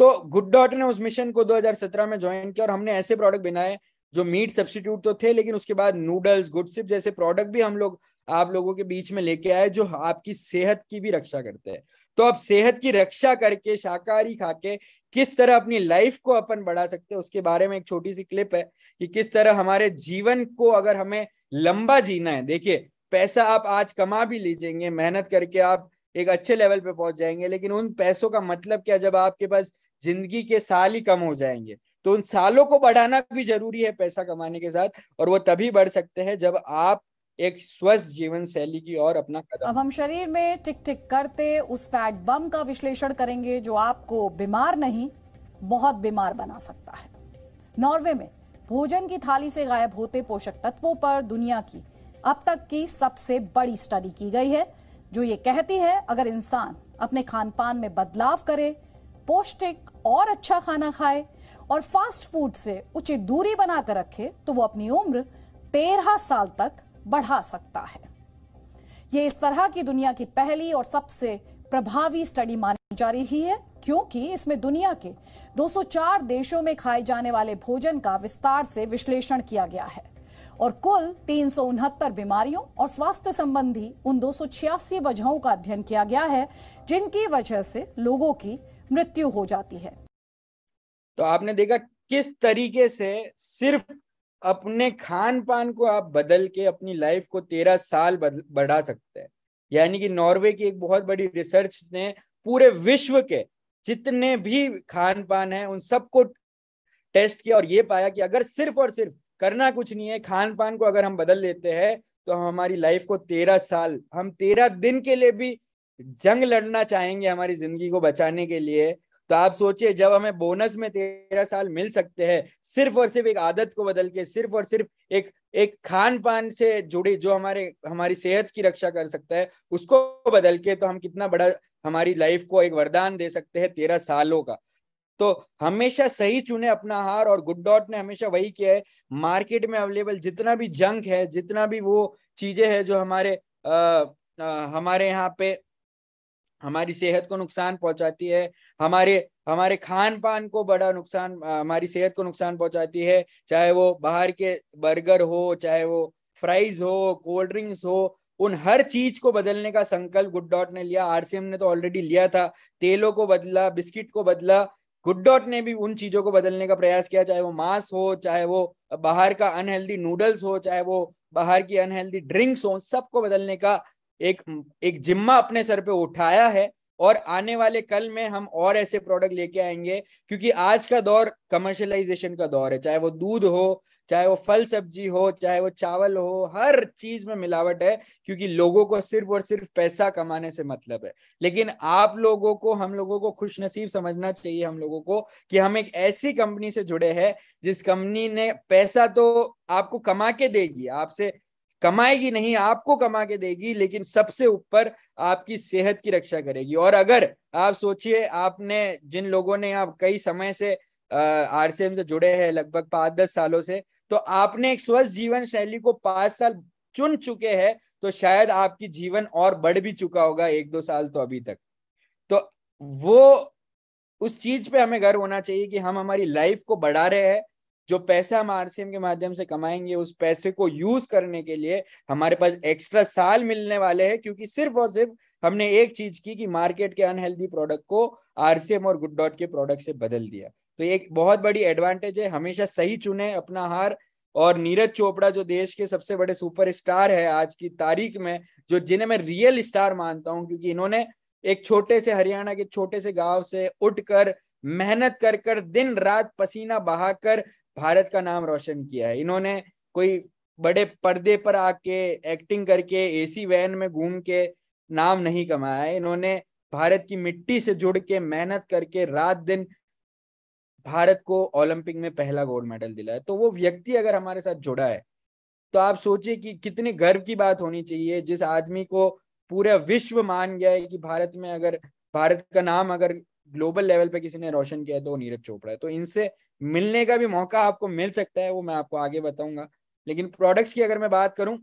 तो गुड डॉट ने उस मिशन को 2017 में ज्वाइन किया और हमने ऐसे प्रोडक्ट बनाए जो मीट सब्सटीट्यूट तो थे, लेकिन उसके बाद नूडल्स गुडसिप जैसे प्रोडक्ट भी हम लोग, आप लोगों के बीच में लेके आए जो आपकी सेहत की भी रक्षा करते हैं। तो अब सेहत की रक्षा करके, शाकाहारी खा के किस तरह अपनी लाइफ को अपन बढ़ा सकते हैं, उसके बारे में एक छोटी सी क्लिप है कि किस तरह हमारे जीवन को अगर हमें लंबा जीना है। देखिए, पैसा आप आज कमा भी लीजिएँगे, मेहनत करके आप एक अच्छे लेवल पे पहुँच जाएँगे, लेकिन उन पैसों का मतलब क्या? जब आपके पास ज़िंदगी के साल ही कम हो जाएँगे तो उन सालों को बढ़ाना भी ज़रूरी है पैसा कमाने के साथ, और वो तभी बढ़ सकते हैं जब आप एक स्वस्थ जीवन शैली की ओर अपना कदम। अब हम शरीर में टिक टिक करते, उस फैट बम का विश्लेषण करेंगे जो आपको बीमार नहीं, बहुत बीमार बना सकता है। नॉर्वे में भोजन की थाली से गायब होते पोषक तत्वों पर दुनिया की अब तक की सबसे बड़ी स्टडी की गई है, जो ये कहती है, अगर इंसान अपने खान पान में बदलाव करे, पौष्टिक और अच्छा खाना खाए और फास्ट फ़ूड से उचित दूरी बनाकर रखे तो वो अपनी उम्र तेरह साल तक बढ़ा सकता है। ये इस तरह की दुनिया की पहली और सबसे प्रभावी स्टडी मानी जा रही है, क्योंकि इसमें दुनिया के 204 देशों में खाए जाने वाले भोजन का विस्तार से विश्लेषण किया गया है और कुल तीन सौ उनहत्तर बीमारियों और स्वास्थ्य संबंधी उन दो सौ छियासी वजहों का अध्ययन किया गया है, जिनकी वजह से लोगों की मृत्यु हो जाती है। तो आपने देखा किस तरीके से सिर्फ़ अपने खान पान को आप बदल के अपनी लाइफ को तेरह साल बढ़ा सकते हैं। यानी कि नॉर्वे की एक बहुत बड़ी रिसर्च ने पूरे विश्व के जितने भी खान पान है, उन सबको टेस्ट किया और ये पाया कि अगर सिर्फ़ और सिर्फ़ करना कुछ नहीं है खान पान को अगर हम बदल लेते हैं तो हम हमारी लाइफ को तेरह साल, हम तेरह दिन के लिए भी जंग लड़ना चाहेंगे हमारी ज़िंदगी को बचाने के लिए। तो आप सोचिए जब हमें बोनस में तेरह साल मिल सकते हैं सिर्फ़ और सिर्फ़ एक आदत को बदल के सिर्फ़ और सिर्फ़ एक एक खान पान से जुड़ी जो हमारे हमारी सेहत की रक्षा कर सकता है उसको बदल के तो हम कितना बड़ा हमारी लाइफ को एक वरदान दे सकते हैं तेरह सालों का। तो हमेशा सही चुने अपना आहार और गुड डॉट ने हमेशा वही किया है। मार्केट में अवेलेबल जितना भी जंक है जितना भी वो चीज़ें हैं जो हमारे आ, आ, हमारे यहाँ पे हमारी सेहत को नुकसान पहुंचाती है हमारे हमारे खान पान को बड़ा नुकसान हमारी सेहत को नुकसान पहुंचाती है। चाहे वो बाहर के बर्गर हो, चाहे वो फ्राइज हो, कोल्ड ड्रिंक्स हो, उन हर चीज़ को बदलने का संकल्प गुड डॉट ने लिया। आरसीएम ने तो ऑलरेडी लिया था। तेलों को बदला, बिस्किट को बदला, गुड डॉट ने भी उन चीज़ों को बदलने का प्रयास किया। चाहे वो मांस हो, चाहे वो बाहर का अनहेल्दी नूडल्स हो, चाहे वो बाहर की अनहेल्दी ड्रिंक्स हो, सबको बदलने का एक एक जिम्मा अपने सर पे उठाया है। और आने वाले कल में हम और ऐसे प्रोडक्ट लेके आएँगे, क्योंकि आज का दौर कमर्शलाइजेशन का दौर है, चाहे वो दूध हो, चाहे वो फल सब्ज़ी हो, चाहे वो चावल हो, हर चीज़ में मिलावट है, क्योंकि लोगों को सिर्फ़ और सिर्फ़ पैसा कमाने से मतलब है। लेकिन आप लोगों को, हम लोगों को खुश नसीब समझना चाहिए हम लोगों को कि हम एक ऐसी कंपनी से जुड़े हैं, जिस कंपनी ने पैसा तो आपको कमा के देगी आपसे कमाएगी नहीं, आपको कमा के देगी, लेकिन सबसे ऊपर आपकी सेहत की रक्षा करेगी। और अगर आप सोचिए, आपने, जिन लोगों ने आप कई समय से आरसीएम से जुड़े हैं, लगभग पाँच दस सालों से तो आपने एक स्वस्थ जीवन शैली को पाँच साल चुन चुके हैं तो शायद आपकी जीवन और बढ़ भी चुका होगा एक दो साल तो अभी तक। तो वो, उस चीज़ पे हमें गर्व होना चाहिए कि हम हमारी लाइफ को बढ़ा रहे हैं जो पैसा हम आरसीएम के माध्यम से कमाएँगे, उस पैसे को यूज़ करने के लिए हमारे पास एक्स्ट्रा साल मिलने वाले हैं, क्योंकि सिर्फ़ और सिर्फ़ हमने एक चीज़ की कि मार्केट के अनहेल्दी प्रोडक्ट को आरसीएम और गुड डॉट के प्रोडक्ट से बदल दिया। तो एक बहुत बड़ी एडवांटेज है, हमेशा सही चुने अपना हार। और नीरज चोपड़ा जो देश के सबसे बड़े सुपर स्टार है आज की तारीख में, जो जिन्हें मैं रियल स्टार मानता हूँ, क्योंकि इन्होंने एक छोटे से हरियाणा के छोटे से गाँव से उठकर मेहनत कर कर दिन रात पसीना बहाकर भारत का नाम रोशन किया है। इन्होंने कोई बड़े पर्दे पर आके एक्टिंग करके एसी वैन में घूम के नाम नहीं कमाया है। इन्होंने भारत की मिट्टी से जुड़ के मेहनत करके रात दिन भारत को ओलंपिक में पहला गोल्ड मेडल दिलाया तो वो व्यक्ति अगर हमारे साथ जुड़ा है तो आप सोचिए कि कितनी गर्व की बात होनी चाहिए। जिस आदमी को पूरा विश्व मान गया है कि भारत में अगर, भारत का नाम अगर ग्लोबल लेवल पे किसी ने रोशन किया है तो नीरज चोपड़ा है। तो इनसे मिलने का भी मौका आपको मिल सकता है, वो मैं आपको आगे बताऊँगा। लेकिन प्रोडक्ट्स की अगर मैं बात करूँ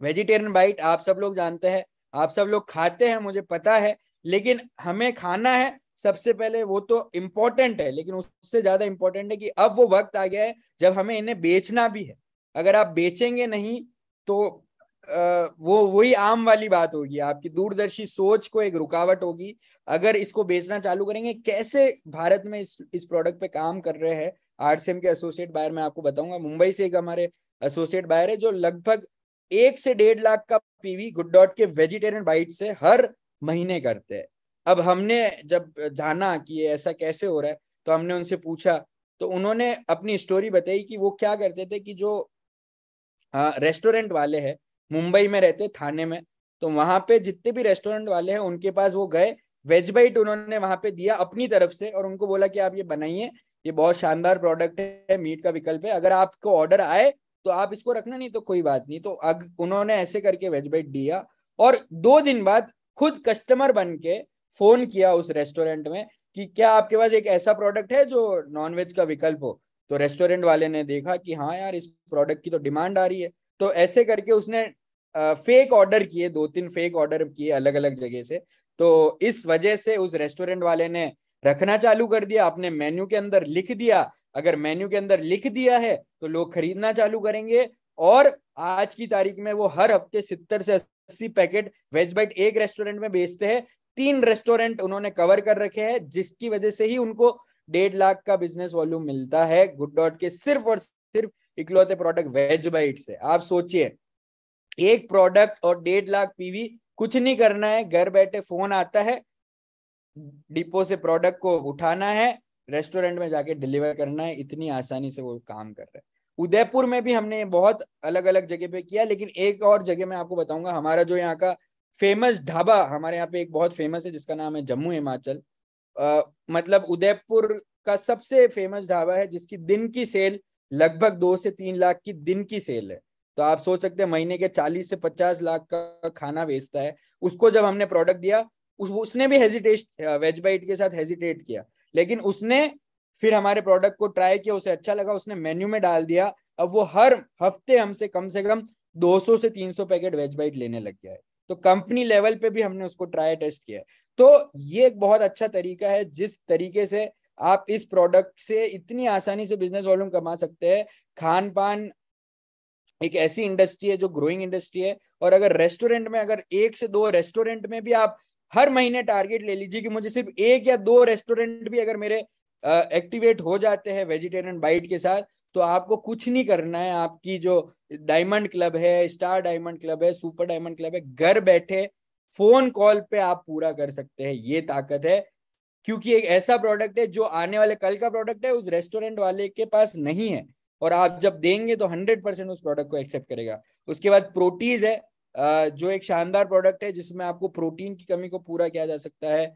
वेजिटेरियन बाइट आप सब लोग जानते हैं, आप सब लोग खाते हैं, मुझे पता है, लेकिन हमें खाना है, सबसे पहले वो तो इम्पोर्टेंट है, लेकिन उससे ज़्यादा इम्पोर्टेंट है कि अब वो वक्त आ गया है जब हमें इन्हें बेचना भी है। अगर आप बेचेंगे नहीं तो वो, वही आम वाली बात होगी आपकी। दूरदर्शी सोच को एक रुकावट होगी। अगर इसको बेचना चालू करेंगे, कैसे भारत में इस इस प्रोडक्ट पे काम कर रहे हैं? आरसीएम के एसोसिएट बायर मैं आपको बताऊँगा। मुंबई से एक हमारे एसोसिएट बायर है, जो लगभग एक से डेढ़ लाख का पीवी गुड डॉट के वेजिटेरियन बाइट से हर महीने करते हैं। अब हमने जब जाना कि ऐसा कैसे हो रहा है तो हमने उनसे पूछा तो उन्होंने अपनी स्टोरी बताई कि वो क्या करते थे कि जो रेस्टोरेंट वाले हैं मुंबई में रहते थाने में। तो वहाँ पे जितने भी रेस्टोरेंट वाले हैं, उनके पास वो गए। वेज बाइट उन्होंने वहाँ पे दिया अपनी तरफ़ से और उनको बोला कि आप ये बनाइए। ये बहुत शानदार प्रोडक्ट है मीट का विकल्प है। अगर आपको ऑर्डर आए तो आप इसको रखना नहीं तो कोई बात नहीं। तो अग, उन्होंने ऐसे करके वेज बाइट दिया और दो दिन बाद खुद कस्टमर बन के फ़ोन किया उस रेस्टोरेंट में कि क्या आपके पास एक ऐसा प्रोडक्ट है जो नॉनवेज का विकल्प हो? तो रेस्टोरेंट वाले ने देखा कि हाँ यार, इस प्रोडक्ट की तो डिमांड आ रही है। तो ऐसे करके उसने फेक ऑर्डर किए, दो तीन फेक ऑर्डर किए अलग अलग जगह से। तो इस वजह से उस रेस्टोरेंट वाले ने रखना चालू कर दिया अपने मेन्यू के अंदर लिख दिया। अगर मेन्यू के अंदर लिख दिया है तो लोग खरीदना चालू करेंगे। और आज की तारीख में वो हर हफ़्ते सितर से अस्सी पैकेट वेज बाइट एक रेस्टोरेंट में बेचते हैं। तीन रेस्टोरेंट उन्होंने कवर कर रखे हैं, जिसकी वजह से ही उनको डेढ़ लाख का बिज़नेस वॉल्यूम मिलता है। गुड डॉट के सिर्फ़ और सिर्फ़ इकलौते प्रोडक्ट वेज बाइट से। आप सोचिए, एक प्रोडक्ट और डेढ़ लाख पीवी कुछ नहीं करना है, घर बैठे फ़ोन आता है डिपो से प्रोडक्ट को उठाना है रेस्टोरेंट में जाके डिलीवर करना है, इतनी आसानी से वो काम कर रहे हैं। उदयपुर में भी हमने बहुत अलग अलग जगह पे किया, लेकिन एक और जगह मैं आपको बताऊँगा, हमारा जो यहाँ का फ़ेमस ढाबा, हमारे यहाँ पे एक बहुत फ़ेमस है, जिसका नाम है जम्मू हिमाचल। मतलब उदयपुर का सबसे फ़ेमस ढाबा है, जिसकी दिन की सेल लगभग दो से तीन लाख की दिन की सेल है। तो आप सोच सकते हैं, महीने के चालीस से पचास लाख का खाना बेचता है। उसको जब हमने प्रोडक्ट दिया, उस उसने भी हेजिटेट वेज बाइट के साथ हेजिटेट किया। लेकिन उसने फिर हमारे प्रोडक्ट को ट्राई किया, उसे अच्छा लगा, उसने मेन्यू में डाल दिया। अब वो हर हफ़्ते हमसे कम से कम 200 से 300 पैकेट वेज बाइट लेने लग गया है। तो कंपनी लेवल पे भी हमने उसको ट्राई टेस्ट किया है। तो ये एक बहुत अच्छा तरीका है, जिस तरीके से आप इस प्रोडक्ट से इतनी आसानी से बिज़नेस वॉल्यूम कमा सकते हैं। खान पान एक ऐसी इंडस्ट्री है जो ग्रोइंग इंडस्ट्री है और अगर रेस्टोरेंट में अगर एक से दो रेस्टोरेंट में भी आप हर महीने टारगेट ले लीजिए कि मुझे सिर्फ़ एक या दो रेस्टोरेंट भी अगर मेरे एक्टिवेट हो जाते हैं वेजिटेरियन बाइट के साथ तो आपको कुछ नहीं करना है। आपकी जो डायमंड क्लब है स्टार डायमंड क्लब है सुपर डायमंड क्लब है, घर बैठे फ़ोन कॉल पे आप पूरा कर सकते हैं। ये ताकत है। क्योंकि एक ऐसा प्रोडक्ट है जो आने वाले कल का प्रोडक्ट है, उस रेस्टोरेंट वाले के पास नहीं है। और आप जब देंगे तो हंड्रेड परसेंट उस प्रोडक्ट को एक्सेप्ट करेगा। उसके बाद प्रोटीज है जो एक शानदार प्रोडक्ट है, जिसमें आपको प्रोटीन की कमी को पूरा किया जा सकता है।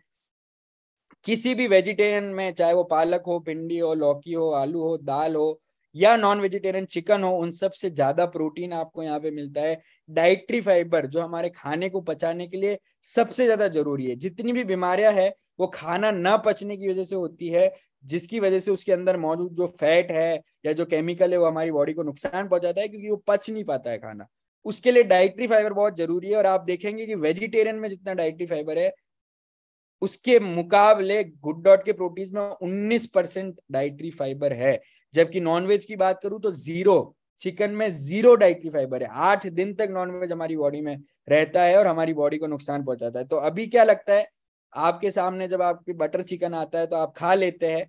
किसी भी वेजिटेरियन में, चाहे वो पालक हो, भिंडी हो, लौकी हो, आलू हो, दाल हो या नॉन वेजिटेरियन चिकन हो, उन सबसे ज़्यादा प्रोटीन आपको यहाँ पे मिलता है। डाइट्री फाइबर जो हमारे खाने को पचाने के लिए सबसे ज़्यादा ज़रूरी है। जितनी भी बीमारियाँ है, वो खाना न पचने की वजह से होती है, जिसकी वजह से उसके अंदर मौजूद जो फैट है या जो केमिकल है, वो हमारी बॉडी को नुकसान पहुंचाता है, क्योंकि वो पच नहीं पाता है खाना। उसके लिए डाइट्री फाइबर बहुत ज़रूरी है, और आप देखेंगे कि वेजिटेरियन में जितना डाइट्री फाइबर है, उसके मुकाबले गुड डॉट के प्रोटीन में 19 परसेंट डाइट्री फाइबर है। जबकि नॉनवेज की बात करूँ तो ज़ीरो चिकन में ज़ीरो डाइट्री फाइबर है। आठ दिन तक नॉनवेज हमारी बॉडी में रहता है और हमारी बॉडी को नुकसान पहुंचाता है। तो अभी क्या लगता है? आपके सामने जब आपकी बटर चिकन आता है तो आप खा लेते हैं,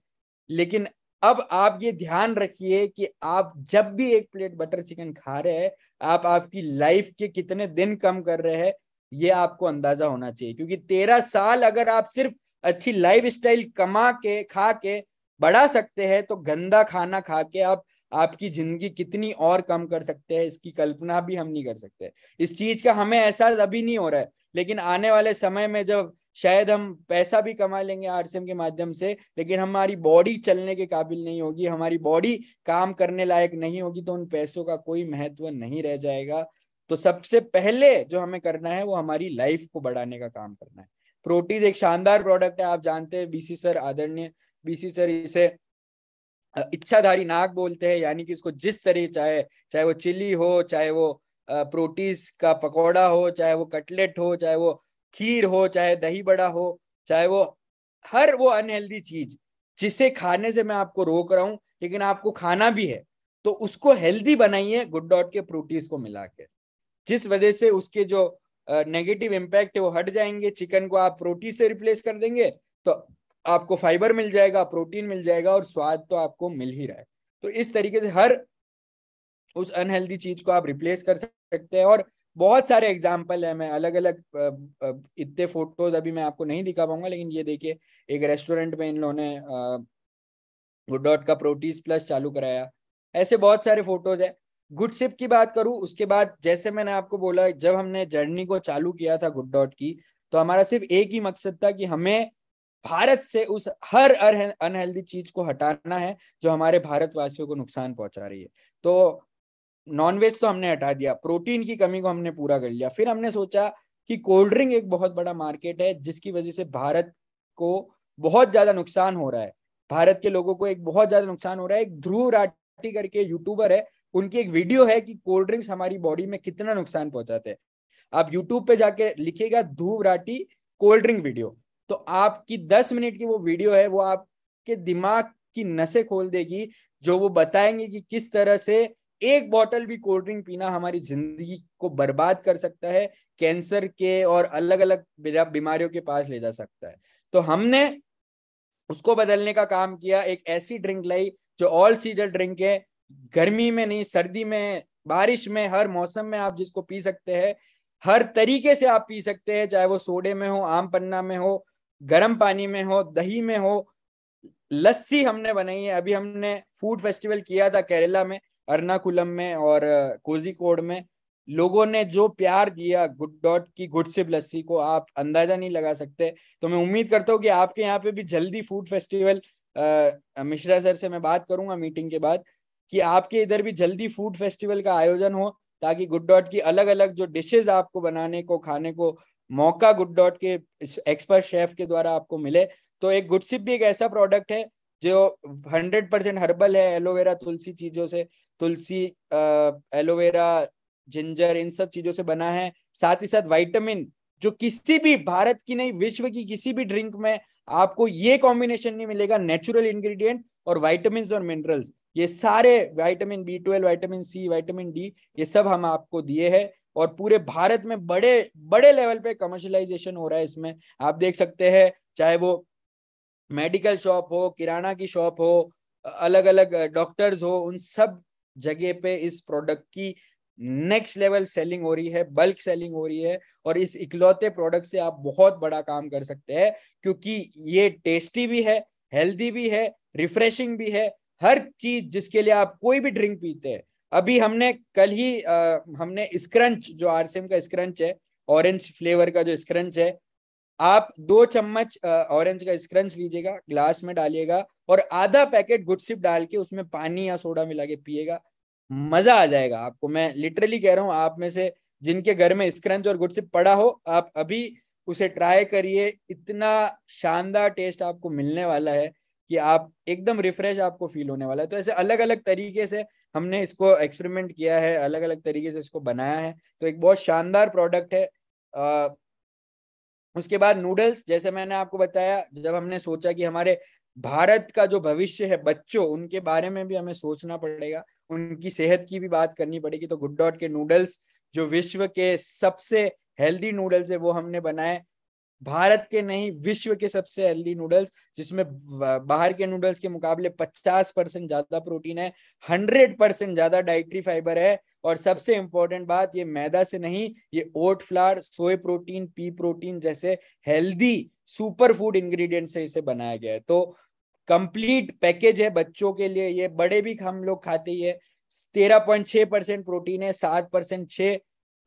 लेकिन अब आप ये ध्यान रखिए कि आप जब भी एक प्लेट बटर चिकन खा रहे हैं, आप आपकी लाइफ के कितने दिन कम कर रहे हैं, ये आपको अंदाज़ा होना चाहिए। क्योंकि तेरह साल अगर आप सिर्फ़ अच्छी लाइफ स्टाइल कमा के, खा के बढ़ा सकते हैं तो गंदा खाना खा के आप, आपकी ज़िंदगी कितनी और कम कर सकते हैं, इसकी कल्पना भी हम नहीं कर सकते। इस चीज़ का हमें एहसास अभी नहीं हो रहा है, लेकिन आने वाले समय में जब शायद हम पैसा भी कमा लेंगे आरसीएम के माध्यम से, लेकिन हमारी बॉडी चलने के काबिल नहीं होगी, हमारी बॉडी काम करने लायक नहीं होगी तो उन पैसों का कोई महत्व नहीं रह जाएगा। तो सबसे पहले जो हमें करना है, वो हमारी लाइफ को बढ़ाने का काम करना है। प्रोटीज एक शानदार प्रोडक्ट है, आप जानते हैं बीसी सर आदरणीय बीसी सर इसे इच्छाधारी नाक बोलते हैं, यानी कि इसको जिस तरह चाहे चाहे वो चिली हो, चाहे वो प्रोटीज का पकौड़ा हो, चाहे वो कटलेट हो, चाहे वो खीर हो, चाहे दही बड़ा हो, चाहे वो हर वो अनहेल्दी चीज़, जिसे खाने से मैं आपको रोक रहा हूँ, लेकिन आपको खाना भी है तो उसको हेल्दी बनाइए गुड डॉट के प्रोटीज को मिला के। जिस वजह से उसके जो नेगेटिव इम्पैक्ट है वो हट जाएँगे, चिकन को आप प्रोटीन से रिप्लेस कर देंगे तो आपको फाइबर मिल जाएगा, प्रोटीन मिल जाएगा और स्वाद तो आपको मिल ही रहा है। तो इस तरीके से हर उस अनहेल्दी चीज़ को आप रिप्लेस कर सकते हैं और बहुत सारे एग्ज़ाम्पल है। मैं अलग अलग इतने फ़ोटोज़ अभी मैं आपको नहीं दिखा पाऊँगा, लेकिन ये देखिए, एक रेस्टोरेंट में इन लोगों ने गुड डॉट का प्रोटीज प्लस चालू कराया। ऐसे बहुत सारे फ़ोटोज़ है। गुड सिप की बात करूँ, उसके बाद जैसे मैंने आपको बोला, जब हमने जर्नी को चालू किया था गुड डॉट की तो हमारा सिर्फ़ एक ही मकसद था कि हमें भारत से उस हर अनहेल्दी चीज़ को हटाना है, जो हमारे भारतवासियों को नुकसान पहुँचा रही है। तो नॉनवेज तो हमने हटा दिया, प्रोटीन की कमी को हमने पूरा कर लिया। फिर हमने सोचा कि कोल्ड ड्रिंक एक बहुत बड़ा मार्केट है, जिसकी वजह से भारत को बहुत ज़्यादा नुकसान हो रहा है। भारत के लोगों को एक बहुत ज़्यादा नुकसान हो रहा है। एक ध्रुव राठी करके यूट्यूबर है, उनकी एक वीडियो है कि कोल्ड ड्रिंक्स हमारी बॉडी में कितना नुकसान पहुंचाते हैं। आप यूट्यूब पे जाके लिखेगा Dhruv Rathee cold drink video. तो आपकी दस मिनट की वो वीडियो है, वो आपके दिमाग की नसें खोल देगी, जो वो बताएँगे कि किस तरह से एक बॉटल भी कोल्ड ड्रिंक पीना हमारी ज़िंदगी को बर्बाद कर सकता है कैंसर के और अलग अलग बीमारियों के पास ले जा सकता है। तो हमने उसको बदलने का काम किया, एक ऐसी ड्रिंक लाई, जो ऑल सीज़न ड्रिंक है। गर्मी में नहीं, सर्दी में, बारिश में, हर मौसम में आप जिसको पी सकते हैं, हर तरीके से आप पी सकते हैं, चाहे वो सोडे में हो, आम पन्ना में हो गर्म पानी में हो, दही में हो, लस्सी हमने बनाई है। अभी हमने फ़ूड फेस्टिवल किया था केरला में अर्नाकुलम में और कोजिकोड में। लोगों ने जो प्यार दिया, गुड, डॉट की गुड सिप लस्सी को, आप अंदाज़ा नहीं लगा सकते। तो मैं उम्मीद करता हूँ कि आपके यहाँ पे भी जल्दी फ़ूड फेस्टिवल मिश्रा सर से मैं बात करूँगा मीटिंग के बाद, कि आपके इधर भी जल्दी फ़ूड फेस्टिवल का आयोजन हो, ताकि गुड, डॉट की अलग अलग जो डिशेज आपको बनाने को, खाने को मौका गुड डॉट के एक्सपर्ट शेफ के द्वारा आपको मिले। तो एक गुड सिप भी एक ऐसा प्रोडक्ट है जो हंड्रेड परसेंट हर्बल है एलोवेरा तुलसी चीज़ों से, तुलसी एलोवेरा जिंजर इन सब चीज़ों से बना है। साथ ही साथ वाइटामिन जो किसी भी भारत की नहीं, विश्व की किसी भी ड्रिंक में आपको ये कॉम्बिनेशन नहीं मिलेगा। नेचुरल इंग्रेडिएंट और वाइटामिन और मिनरल्स ये सारे vitamin B twelve vitamin C vitamin D ये सब हम आपको दिए हैं। और पूरे भारत में बड़े बड़े लेवल पे कमर्शलाइजेशन हो रहा है इसमें। आप देख सकते हैं, चाहे वो मेडिकल शॉप हो, किराना की शॉप हो अलग अलग डॉक्टर्स हो, उन सब जगह पे इस प्रोडक्ट की नेक्स्ट लेवल सेलिंग हो रही है बल्क सेलिंग हो रही है, और इस इकलौते प्रोडक्ट से आप बहुत बड़ा काम कर सकते हैं, क्योंकि ये टेस्टी भी है हेल्दी भी है रिफ्रेशिंग भी है, हर चीज़ जिसके लिए आप कोई भी ड्रिंक पीते हैं अभी हमने कल ही आ, हमने स्क्रंच जो आरसीएम का स्क्रंच है ऑरेंज फ्लेवर का जो स्क्रंच है आप दो चम्मच ऑरेंज का स्क्रंच लीजिएगा ग्लास में डालिएगा और आधा पैकेट गुडसिप डाल के उसमें पानी या सोडा मिला के पिएगा। मज़ा आ जाएगा आपको। मैं लिटरली कह रहा हूँ आप में से जिनके घर में स्क्रंच और गुडसिप पड़ा हो आप अभी उसे ट्राई करिए। इतना शानदार टेस्ट आपको मिलने वाला है कि आप एकदम रिफ्रेश आपको फील होने वाला है। तो ऐसे अलग अलग तरीके से हमने इसको एक्सपेरिमेंट किया है अलग अलग तरीके से इसको बनाया है। तो एक बहुत शानदार प्रोडक्ट है। आ, उसके बाद नूडल्स जैसे मैंने आपको बताया जब हमने सोचा कि हमारे भारत का जो भविष्य है बच्चों उनके बारे में भी हमें सोचना पड़ेगा। उनकी सेहत की भी बात करनी पड़ेगी। तो गुड डॉट के नूडल्स जो विश्व के सबसे हेल्दी नूडल्स है वो हमने बनाए। भारत के नहीं, विश्व के सबसे हेल्दी नूडल्स जिसमें बाहर के नूडल्स के मुकाबले 50 परसेंट ज़्यादा प्रोटीन है 100 परसेंट ज़्यादा डाइट्री फाइबर है, और सबसे इंपॉर्टेंट बात, ये मैदा से नहीं, ये oat flour soy protein pea protein जैसे हेल्दी सुपर फ़ूड इंग्रेडिएंट से इसे बनाया गया है। तो कंप्लीट पैकेज है बच्चों के लिए, ये बड़े भी हम लोग खाते ही है, तेरह पॉइंट छह परसेंट प्रोटीन है, सात परसेंट छह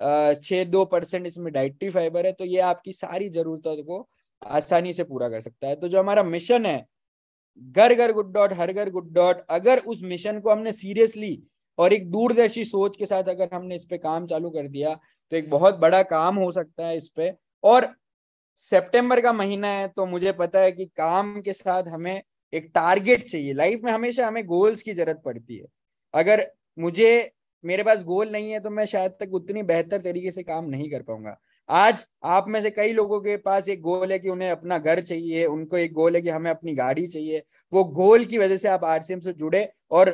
छह दो परसेंट इसमें डाइट्री फाइबर है तो ये आपकी सारी जरूरतों को आसानी से पूरा कर सकता है। तो जो हमारा मिशन है, घर घर गुड डॉट, हर घर गुड डॉट, अगर उस मिशन को हमने सीरियसली और एक दूरदर्शी सोच के साथ अगर हमने इस पे काम चालू कर दिया तो एक बहुत बड़ा काम हो सकता है इस पे। और सितंबर का महीना है तो मुझे पता है कि काम के साथ हमें एक टारगेट चाहिए। लाइफ में हमेशा हमें गोल्स की ज़रूरत पड़ती है। अगर मुझे मेरे पास गोल नहीं है तो मैं शायद तक उतनी बेहतर तरीके से काम नहीं कर पाऊँगा। आज आप में से कई लोगों के पास एक गोल है कि उन्हें अपना घर चाहिए, उनको एक गोल है कि हमें अपनी गाड़ी चाहिए। वो गोल की वजह से आप आरसीएम से जुड़े और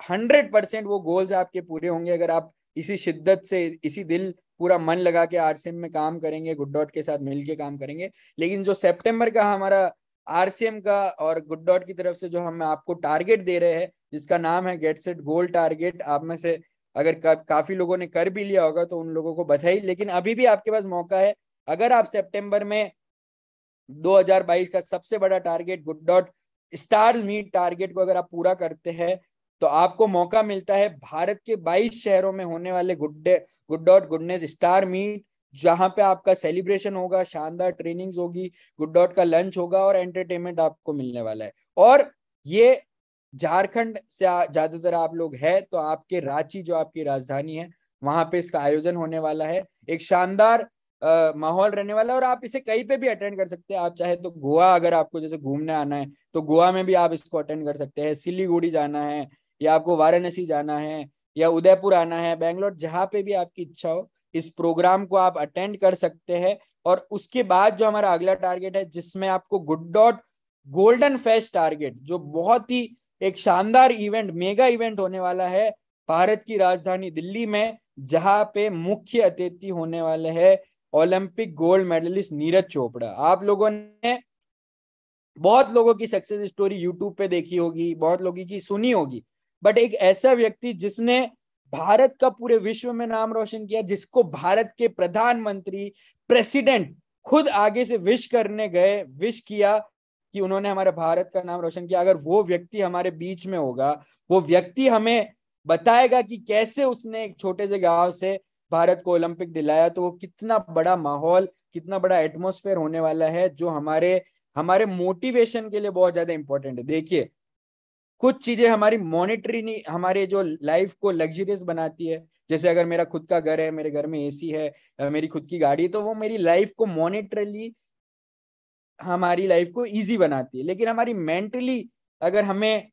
हंड्रेड परसेंट वो गोल्स आपके पूरे होंगे। अगर आप इसी शिद्दत से, इसी दिल, पूरा मन लगा के आरसीएम में काम करेंगे गुड डॉट के साथ मिलके काम करेंगे। लेकिन जो सेप्टेम्बर का हमारा आरसीएम का और गुड डॉट की तरफ़ से जो हम आपको टारगेट दे रहे हैं जिसका नाम है गेट सेट गोल टारगेट। आप में से अगर का, काफ़ी लोगों ने कर भी लिया होगा तो उन लोगों को बधाई। लेकिन अभी भी आपके पास मौका है। अगर आप सितंबर में 2022 का सबसे बड़ा target Good Dot Stars Meet target को अगर आप पूरा करते हैं तो आपको मौका मिलता है भारत के 22 शहरों में होने वाले good Good Dot Goodness Star Meet जहाँ पे आपका सेलिब्रेशन होगा शानदार ट्रेनिंग्स होगी गुड डॉट का लंच होगा और एंटरटेनमेंट आपको मिलने वाला है। और ये झारखंड से ज़्यादातर आप लोग है तो आपके रांची, जो आपकी राजधानी है, वहाँ पे इसका आयोजन होने वाला है। एक शानदार माहौल रहने वाला है और आप इसे कहीं पे भी अटेंड कर सकते हैं। आप चाहे तो गोवा, अगर आपको जैसे घूमने आना है तो गोवा में भी आप इसको अटेंड कर सकते हैं। सिलीगुड़ी जाना है, या आपको वाराणसी जाना है, या उदयपुर आना है, बैंगलोर, जहाँ पे भी आपकी इच्छा हो, इस प्रोग्राम को आप अटेंड कर सकते हैं। और उसके बाद जो हमारा अगला टारगेट है, जिसमें आपको Good Dot golden fest target जो बहुत ही एक शानदार इवेंट मेगा इवेंट होने वाला है भारत की राजधानी दिल्ली में, जहाँ पे मुख्य अतिथि होने वाले हैं Olympic gold medallist Neeraj Chopra. आप लोगों ने बहुत लोगों की सक्सेस स्टोरी यूट्यूब पे देखी होगी, बहुत लोगों की सुनी होगी। बट एक ऐसा व्यक्ति जिसने भारत का पूरे विश्व में नाम रोशन किया, जिसको भारत के प्रधानमंत्री प्रेसिडेंट खुद आगे से विश करने गए विश किया कि उन्होंने हमारे भारत का नाम रोशन किया। अगर वो व्यक्ति हमारे बीच में होगा, वो व्यक्ति हमें बताएगा कि कैसे उसने एक छोटे से गाँव से भारत को ओलंपिक दिलाया तो वो कितना बड़ा माहौल, कितना बड़ा एटमोस्फेयर होने वाला है, जो हमारे हमारे मोटिवेशन के लिए बहुत ज़्यादा इंपॉर्टेंट है। देखिए, कुछ चीज़ें हमारी मॉनिटरी नहीं, हमारे जो लाइफ को लग्जरियस बनाती है। जैसे अगर मेरा खुद का घर है, मेरे घर में एसी है, मेरी खुद की गाड़ी है तो वो मेरी लाइफ को मॉनिटरली हमारी लाइफ को इजी बनाती है। लेकिन हमारी मेंटली अगर हमें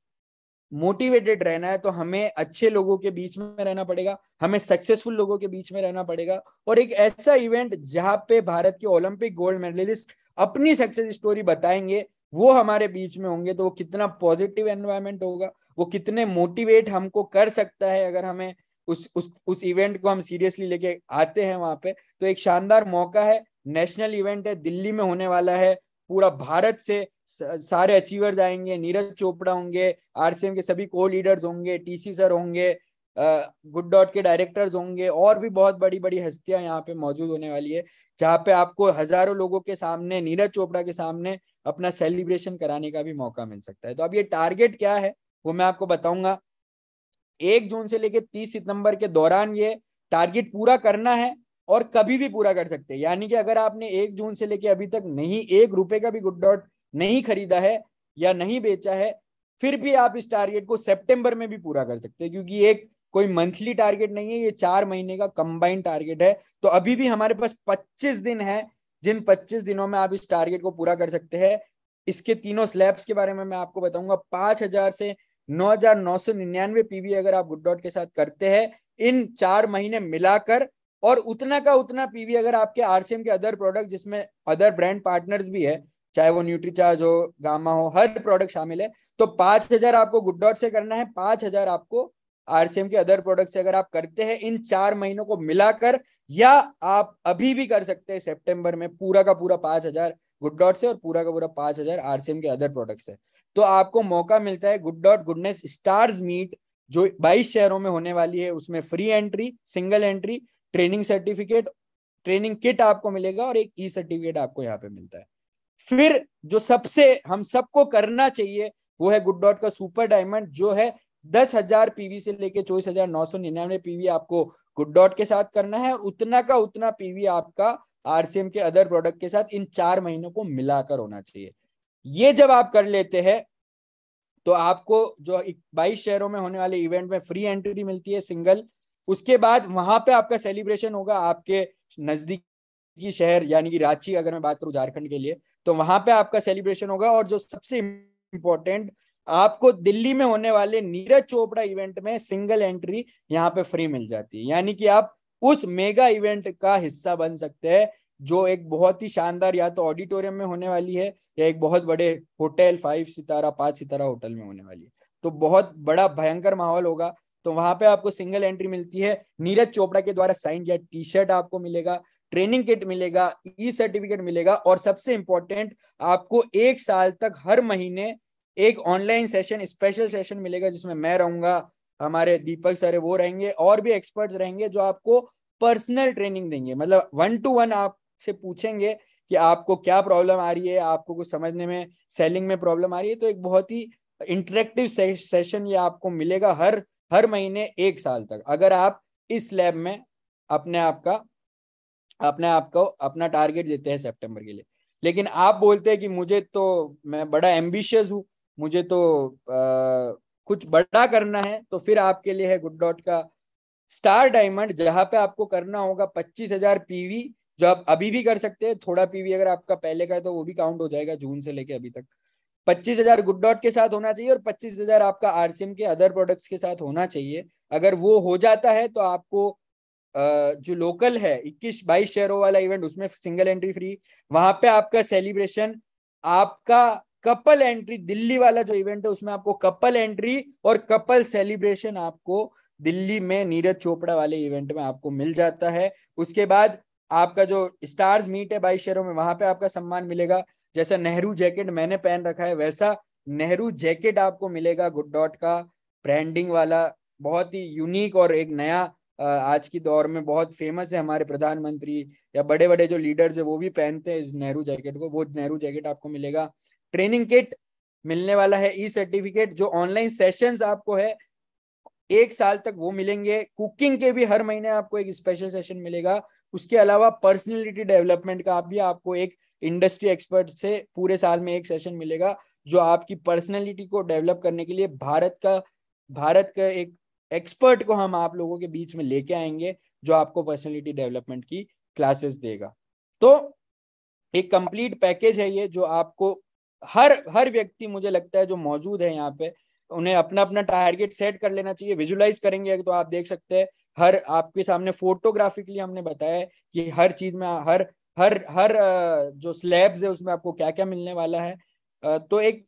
मोटिवेटेड रहना है तो हमें अच्छे लोगों के बीच में रहना पड़ेगा, हमें सक्सेसफुल लोगों के बीच में रहना पड़ेगा। और एक ऐसा इवेंट जहाँ पे भारत के ओलंपिक गोल्ड मेडलिस्ट अपनी सक्सेस स्टोरी बताएँगे, वो हमारे बीच में होंगे तो वो कितना पॉजिटिव एनवायरमेंट होगा, वो कितने मोटिवेट हमको कर सकता है अगर हमें उस उस उस इवेंट को हम सीरियसली लेके आते हैं वहाँ पे। तो एक शानदार मौका है नेशनल इवेंट है, दिल्ली में होने वाला है पूरा भारत से सारे अचीवर्स आएँगे, नीरज चोपड़ा होंगे आरसीएम के सभी को लीडर्स होंगे टीसी सर होंगे गुड डॉट के डायरेक्टर्स होंगे, और भी बहुत बड़ी बड़ी हस्तियाँ यहाँ पे मौजूद होने वाली है, जहाँ पे आपको हज़ारों लोगों के सामने, नीरज चोपड़ा के सामने अपना सेलिब्रेशन कराने का भी मौका मिल सकता है। तो अब ये टारगेट क्या है, वो मैं आपको बताऊँगा। एक जून से लेकर तीस सितंबर के दौरान ये टारगेट पूरा करना है और कभी भी पूरा कर सकते हैं। यानी कि अगर आपने एक जून से लेके अभी तक नहीं एक रुपए का भी गुड डॉट नहीं खरीदा है या नहीं बेचा है, फिर भी आप इस टारगेट को सितंबर में भी पूरा कर सकते हैं, क्योंकि एक कोई मंथली टारगेट नहीं है, ये चार महीने का कंबाइंड टारगेट है। तो अभी भी हमारे पास 25 दिन है, जिन 25 दिनों में आप इस टारगेट को पूरा कर सकते हैं। इसके तीनों स्लैब्स के बारे में मैं आपको बताऊँगा। पाँच हज़ार से नौ हज़ार नौ सौ निन्यानवे पीवी अगर आप गुड डॉट के साथ करते हैं, इन चार महीने मिलाकर और उतना का उतना पीवी अगर आपके आरसीएम के अदर प्रोडक्ट जिसमें अदर ब्रांड पार्टनर्स भी है, चाहे वो न्यूट्रीचार्ज हो गामा हो, हर प्रोडक्ट शामिल है तो पाँच हज़ार आपको गुड डॉट से करना है, पाँच हज़ार आपको आरसीएम के अदर प्रोडक्ट से अगर आप करते हैं, इन चार महीनों को मिलाकर या आप अभी भी कर सकते हैं सितंबर में पूरा का पूरा पाँच हज़ार गुड डॉट से और पूरा का पूरा पाँच हज़ार आरसीएम के अदर प्रोडक्ट से। तो आपको मौका मिलता है Good Dot Goodness Stars Meet जो 22 शहरों में होने वाली है, उसमें free entry single entry training certificate, training kit आपको मिलेगा और एक ई सर्टिफिकेट आपको यहाँ पे मिलता है। फिर जो सबसे, हम सबको करना चाहिए, वो है गुड डॉट का सुपर डायमंड, जो है दस हज़ार पीवी से लेके चौबीस हज़ार नौ सौ निन्यानवे पीवी आपको गुड डॉट के साथ करना है, और उतना का उतना पीवी आपका आरसीएम के अदर प्रोडक्ट के साथ इन चार महीनों को मिलाकर होना चाहिए। ये जब आप कर लेते हैं तो आपको जो बाईस शहरों में होने वाले इवेंट में फ्री एंट्री मिलती है सिंगल उसके बाद वहाँ पे आपका सेलिब्रेशन होगा आपके नजदीकी शहर, यानी कि रांची, अगर मैं बात करूँ झारखंड के लिए तो वहाँ पे आपका सेलिब्रेशन होगा और जो सबसे इंपॉर्टेंट आपको दिल्ली में होने वाले नीरज चोपड़ा इवेंट में सिंगल एंट्री यहाँ पे फ्री मिल जाती है। यानी कि आप उस मेगा इवेंट का हिस्सा बन सकते हैं, जो एक बहुत ही शानदार या तो ऑडिटोरियम में होने वाली है, या एक बहुत बड़े होटल फाइव सितारा पाँच सितारा होटल में होने वाली है। तो बहुत बड़ा भयंकर माहौल होगा। तो वहाँ पे आपको सिंगल एंट्री मिलती है। नीरज चोपड़ा के द्वारा साइन किया टी शर्ट आपको मिलेगा ट्रेनिंग किट मिलेगा ई सर्टिफिकेट मिलेगा और सबसे इंपॉर्टेंट आपको एक साल तक हर महीने एक ऑनलाइन सेशन स्पेशल सेशन मिलेगा जिसमें मैं रहूँगा, हमारे दीपक सर वो रहेंगे और भी एक्सपर्ट्स रहेंगे जो आपको पर्सनल ट्रेनिंग देंगे। मतलब वन टू वन आपसे पूछेंगे कि आपको क्या प्रॉब्लम आ रही है, आपको कुछ समझने में सेलिंग में प्रॉब्लम आ रही है तो एक बहुत ही इंटरेक्टिव सेशन ये आपको मिलेगा हर हर महीने एक साल तक। अगर आप इस लैब में अपने आप का अपने आप को अपना टारगेट देते हैं सितंबर के लिए लेकिन आप बोलते हैं कि मुझे तो मैं बड़ा एम्बिशियस हूँ मुझे तो आ, कुछ बड़ा करना है तो फिर आपके लिए है गुड डॉट का स्टार डायमंड जहाँ पे आपको करना होगा पच्चीस हज़ार पीवी जो आप अभी भी कर सकते हैं थोड़ा पीवी अगर आपका पहले का है तो वो भी काउंट हो जाएगा जून से लेके अभी तक। पच्चीस हज़ार गुड डॉट के साथ होना चाहिए और पच्चीस हज़ार आपका आरसीएम के अदर प्रोडक्ट्स के साथ होना चाहिए। अगर वो हो जाता है तो आपको जो लोकल है, इक्कीस बाईस शेयरों वाला इवेंट उसमें सिंगल एंट्री फ्री वहाँ पे आपका सेलिब्रेशन आपका कपल एंट्री दिल्ली वाला जो इवेंट है, उसमें आपको कपल एंट्री और कपल सेलिब्रेशन आपको दिल्ली में नीरज चोपड़ा वाले इवेंट में आपको मिल जाता है। उसके बाद आपका जो स्टार्स मीट है बाईस शेयरों में, वहाँ पे आपका सम्मान मिलेगा। जैसा नेहरू जैकेट मैंने पहन रखा है, वैसा नेहरू जैकेट आपको मिलेगा गुड डॉट का, ब्रांडिंग वाला, बहुत ही यूनिक और एक नया आज की दौर में बहुत फ़ेमस है हमारे प्रधानमंत्री, या बड़े बड़े जो लीडर्स है वो भी पहनते हैं इस नेहरू जैकेट को, वो नेहरू जैकेट आपको मिलेगा। ट्रेनिंग किट मिलने वाला है ई सर्टिफिकेट जो ऑनलाइन सेशंस आपको है, एक साल तक वो मिलेंगे। कुकिंग के भी हर महीने आपको एक स्पेशल सेशन मिलेगा। उसके अलावा पर्सनैलिटी डेवलपमेंट का भी आपको एक इंडस्ट्री एक्सपर्ट से पूरे साल में एक सेशन मिलेगा, जो आपकी पर्सनैलिटी को डेवलप करने के लिए भारत का भारत का एक एक्सपर्ट को हम आप लोगों के बीच में लेके आएँगे, जो आपको पर्सनैलिटी डेवलपमेंट की क्लासेस देगा। तो एक कंप्लीट पैकेज है ये, जो आपको हर हर व्यक्ति मुझे लगता है जो मौजूद है यहाँ पे, उन्हें अपना अपना टारगेट सेट कर लेना चाहिए विजुलाइज करेंगे तो आप देख सकते हैं हर आपके सामने फोटोग्राफिकली हमने बताया कि हर चीज़ में, हर हर हर जो स्लैब्स है उसमें आपको क्या क्या मिलने वाला है। तो एक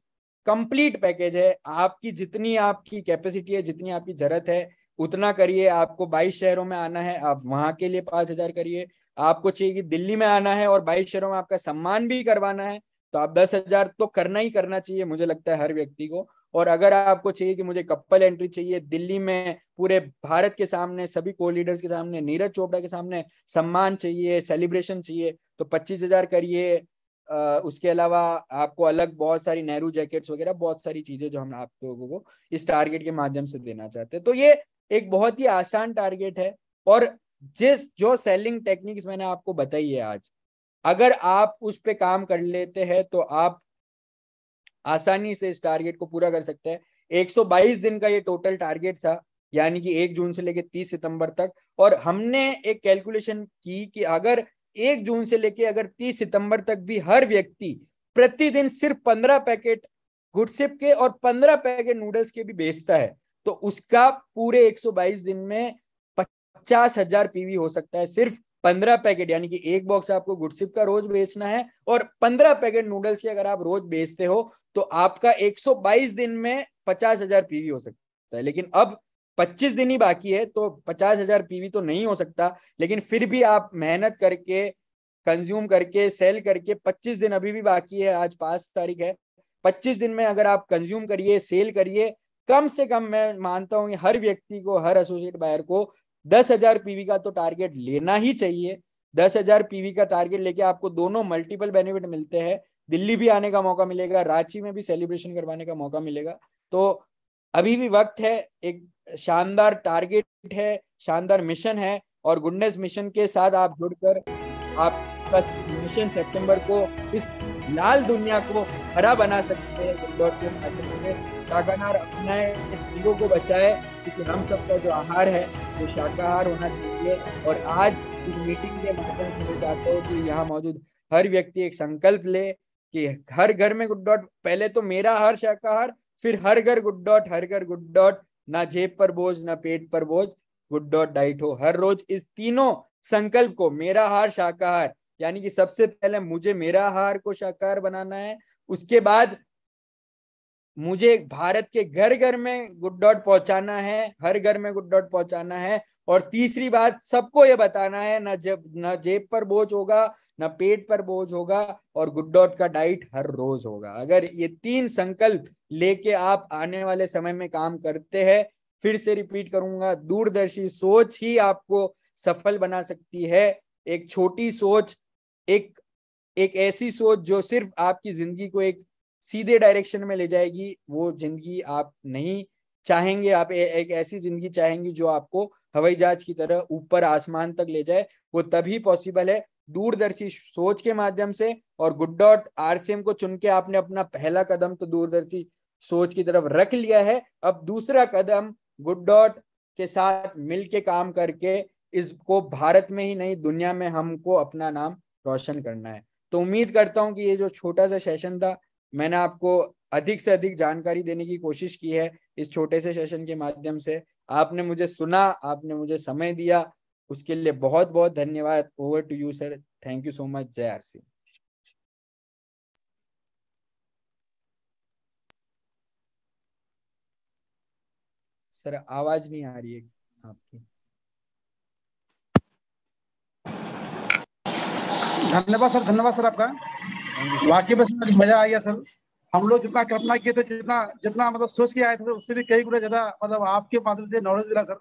कंप्लीट पैकेज है। आपकी जितनी आपकी कैपेसिटी है, जितनी आपकी ज़रूरत है, उतना करिए। आपको 22 शहरों में आना है, आप वहाँ के लिए पाँच हज़ार करिए। आपको चाहिए कि दिल्ली में आना है और 22 शहरों में आपका सम्मान भी करवाना है तो आप दस हज़ार तो करना ही करना चाहिए, मुझे लगता है हर व्यक्ति को। और अगर आपको चाहिए कि मुझे कपल एंट्री चाहिए, दिल्ली में पूरे भारत के सामने, सभी को लीडर्स के सामने, नीरज चोपड़ा के सामने सम्मान चाहिए सेलिब्रेशन चाहिए तो पच्चीस हज़ार करिए। उसके अलावा आपको अलग बहुत सारी नेहरू जैकेट्स वगैरह, बहुत सारी चीज़ें जो हम आप लोगों को इस टारगेट के माध्यम से देना चाहते हैं। तो ये एक बहुत ही आसान टारगेट है और जिस, जो सेलिंग टेक्निक्स मैंने आपको बताई है आज, अगर आप उस पर काम कर लेते हैं तो आप आसानी से इस टारगेट को पूरा कर सकते हैं। 122 दिन का ये टोटल टारगेट था, यानी कि एक जून से लेकर 30 सितंबर तक। और हमने एक कैलकुलेशन की कि अगर एक जून से लेकर अगर 30 सितंबर तक भी हर व्यक्ति प्रतिदिन सिर्फ़ 15 पैकेट गुडसिप के और 15 पैकेट नूडल्स के भी बेचता है तो उसका पूरे 122 दिन में पचास हज़ार पीवी हो सकता है, सिर्फ़ पंद्रह पैकेट, यानी कि एक बॉक्स आपको गुडसिप का रोज बेचना है, और पंद्रह पैकेट नूडल्स के अगर आप रोज बेचते हो तो आपका 122 दिन में पचास हज़ार पीवी हो सकता है। लेकिन अब 25 दिन ही बाकी है तो पचास हज़ार पीवी तो नहीं हो सकता, लेकिन फिर भी आप मेहनत करके कंज्यूम करके सेल करके 25 दिन अभी भी बाकी है, आज पाँच तारीख है। 25 दिन में अगर आप कंज्यूम करिए सेल करिए, कम से कम मैं मानता हूँ हर व्यक्ति को, हर एसोसिएट बायर को दस हज़ार पीवी का तो टारगेट लेना ही चाहिए। दस हज़ार पीवी का टारगेट लेके आपको दोनों मल्टीपल बेनिफिट मिलते हैं। दिल्ली भी आने का मौका मिलेगा, रांची में भी सेलिब्रेशन करवाने का मौका मिलेगा। तो अभी भी वक्त है, एक शानदार टारगेट है, शानदार मिशन है और गुडनेस मिशन के साथ आप जुड़कर आप बस मिशन सितंबर को इस लाल दुनिया को हरा बना सकते हैं। अपनाए जीवों को बचाए। क्योंकि हम सबका जो आहार है, वो शाकाहार होना चाहिए। और आज इस मीटिंग के माध्यम से मैं चाहता हूँ कि यहाँ मौजूद हर व्यक्ति एक संकल्प ले कि हर घर में गुड डॉट, पहले तो मेरा हर शाकाहार, फिर हर घर गुड डॉट, हर घर गुड डॉट, ना जेब पर बोझ, ना पेट पर बोझ, गुड डॉट डाइट हो। हर रोज इस तीनों संकल्प को, मेरा हार शाकाहार, यानी कि सबसे पहले मुझे मेरा हार को शाकाहार बनाना है, उसके बाद मुझे भारत के घर घर में गुड डॉट पहुंचाना है, हर घर में गुड डॉट पहुंचाना है और तीसरी बात, सबको ये बताना है, न जब, न जेब पर बोझ होगा, न पेट पर बोझ होगा और गुड डॉट का डाइट हर रोज होगा। अगर ये तीन संकल्प लेके आप आने वाले समय में काम करते हैं, फिर से रिपीट करूँगा, दूरदर्शी सोच ही आपको सफल बना सकती है। एक छोटी सोच, एक एक ऐसी सोच जो सिर्फ़ आपकी ज़िंदगी को एक सीधे डायरेक्शन में ले जाएगी वो ज़िंदगी आप नहीं चाहेंगे आप ए, एक ऐसी ज़िंदगी चाहेंगे जो आपको हवाई जहाज़ की तरह ऊपर आसमान तक ले जाए वो तभी पॉसिबल है दूरदर्शी सोच के माध्यम से और गुड डॉट आरसीएम को चुन के आपने अपना पहला कदम तो दूरदर्शी सोच की तरफ़ रख लिया है। अब दूसरा कदम गुड डॉट के साथ मिल के काम करके इसको भारत में ही नहीं दुनिया में हमको अपना नाम रोशन करना है। तो उम्मीद करता हूँ कि ये जो छोटा सा सेशन था मैंने आपको अधिक से अधिक जानकारी देने की कोशिश की है इस छोटे से सेशन के माध्यम से। आपने मुझे सुना, आपने मुझे समय दिया, उसके लिए बहुत बहुत धन्यवाद over to you sir thank you so much जय आरसी सर आवाज़ नहीं आ रही है आपकी। धन्यवाद सर धन्यवाद सर आपका। वाकई में मज़ा आ गया सर। हम लोग जितना कल्पना किए थे, जितना जितना मतलब सोच के आए थे उससे भी कई गुना ज़्यादा मतलब आपके माध्यम से नॉलेज मिला सर।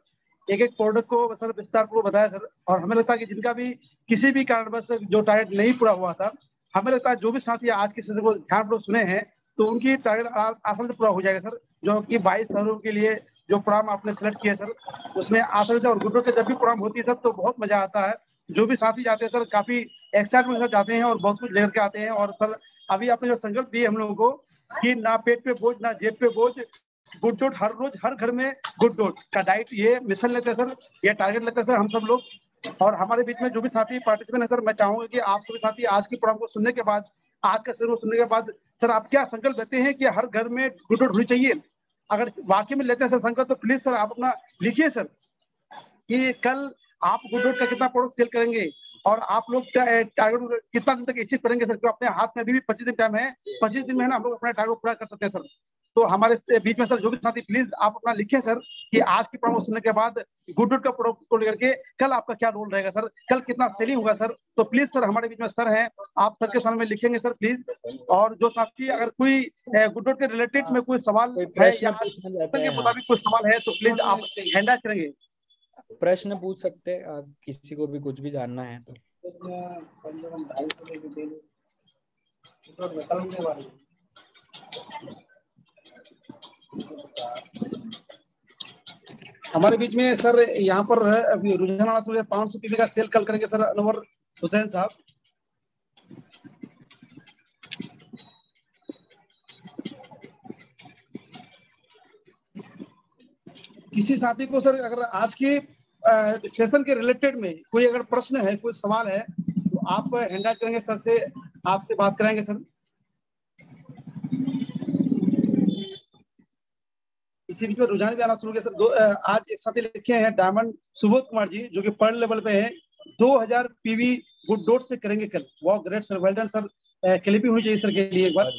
एक एक प्रोडक्ट को सर विस्तार पूर्व बताया सर, और हमें लगता है कि जिनका भी किसी भी कारणवश जो टारगेट नहीं पूरा हुआ था, हमें लगता है जो भी साथी आज के सेशन को ध्यानपूर्वक सुने हैं तो उनकी टारगेट आसानी से पूरा हो जाएगा सर। जो कि बाईस शहरों के लिए जो प्रोग्राम आपने सेलेक्ट किया सर, उसमें आसानी से और गुड्डो के जब भी प्रोग्राम होती है सर तो बहुत मज़ा आता है। जो भी साथी जाते हैं, सर, काफ़ी एक्साइटमेंट से जाते हैं और बहुत कुछ लेकर के आते हैं। और सर, अभी आपने जो संकल्प दिए हम लोगों को कि ना पेट पे बोझ, ना जेब पे बोझ, गुड डोट, हर रोज, हर घर में गुड डोट का डाइट ये मिशन लेते हैं, सर। ये टारगेट लेते हैं, सर, हम सब लोग। और हमारे बीच में जो भी साथी पार्टिसिपेंट है, सर, मैं चाहूँगा कि आप सभी साथी आज के प्रोग्राम को सुनने के बाद, आज का सर सुनने के बाद, सर, आप क्या संकल्प लेते हैं कि हर घर में गुड डोट होनी चाहिए? अगर वाकई में लेते हैं, सर, संकल्प तो प्लीज़ सर, आप अपना लिखिए, सर, कि कल आप गुड डोट का कितना प्रोडक्ट सेल करेंगे? और आप लोग टारगेट कितना दिन तक अचीव करेंगे सर अपने हाथ में अभी भी पच्चीस दिन टाइम है। पच्चीस दिन में ना हम लोग अपना टारगेट पूरा कर सकते हैं सर तो हमारे बीच में सर जो भी साथी प्लीज़ आप अपना लिखें सर कि आज की प्रोमो सुनने के बाद गुड डुड का प्रोडक्ट को लेकर के कल आपका क्या रोल रहेगा सर कल कितना सेलिंग होगा सर तो प्लीज़ सर हमारे बीच में सर हैं। आप सर के सामने लिखेंगे सर प्लीज़ और जो साथी अगर कोई गुड डुड के रिलेटेड में कोई सवाल है या के मुताबिक कोई सवाल है तो प्लीज़ आप हैंड करेंगे। प्रश्न पूछ सकते हैं, आप किसी को भी कुछ भी जानना है तो। हमारे बीच में सर यहाँ पर अभी रुझान पाँच सौ पीवी का सेल कल करेंगे सर अनवर हुसैन साहब। किसी साथी को सर, अगर आज की सेशन के रिलेटेड में कोई अगर प्रश्न है, कोई सवाल है तो आप हैंड करेंगे सर से, आपसे बात कराएँगे सर। इसी बीच में रुझान भी आना शुरू किया सर। दो आज एक साथी लिखे हैं डायमंड सुबोध कुमार जी, जो कि पर्ल लेवल पे है। 2000 पीवी गुड डोट से करेंगे कल। वो great sir well done sir clipping होनी चाहिए सर के लिए एक बार।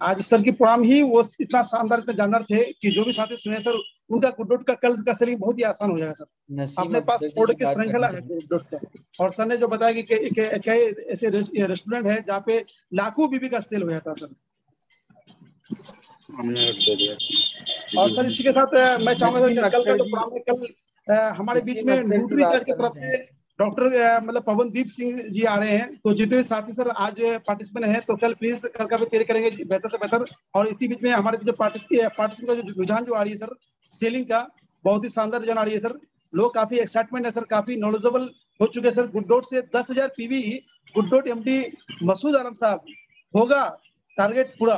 आज सर की प्रोग्राम ही वो इतना शानदार इतना जानदार थे कि जो भी साथी सुने सर उनका गुडोट का कल का सेलिंग बहुत ही आसान हो जाएगा सर। अपने पास प्रोडक्ट की श्रृंखला है गुडोट का। और सर ने जो बताया कि कई ऐसे रेस्टोरेंट है जहाँ पे लाखों बीबी का सेल हो जाता सर। और सर इसी के साथ मैं चाहूँगा कल का जो प्रोग्राम है कल हमारे बीच में न्यूट्री की तरफ़ से डॉक्टर मतलब पवनदीप सिंह जी आ रहे हैं। तो जितने साथी सर आज पार्टिसिपेंट हैं तो कल प्लीज़ कल का भी तैयारी करेंगे, बेहतर से बेहतर। और इसी बीच में हमारे जो पार्टिसिपेंट का जो रुझान जो आ रही है सर, सेलिंग का, बहुत ही शानदार रुझान आ रही है सर। लोग काफ़ी एक्साइटमेंट है सर, काफ़ी नॉलेजेबल हो चुके हैं सर। गुड से दस हज़ार PV Good Dot M Masood Alam साहब होगा। टारगेट पूरा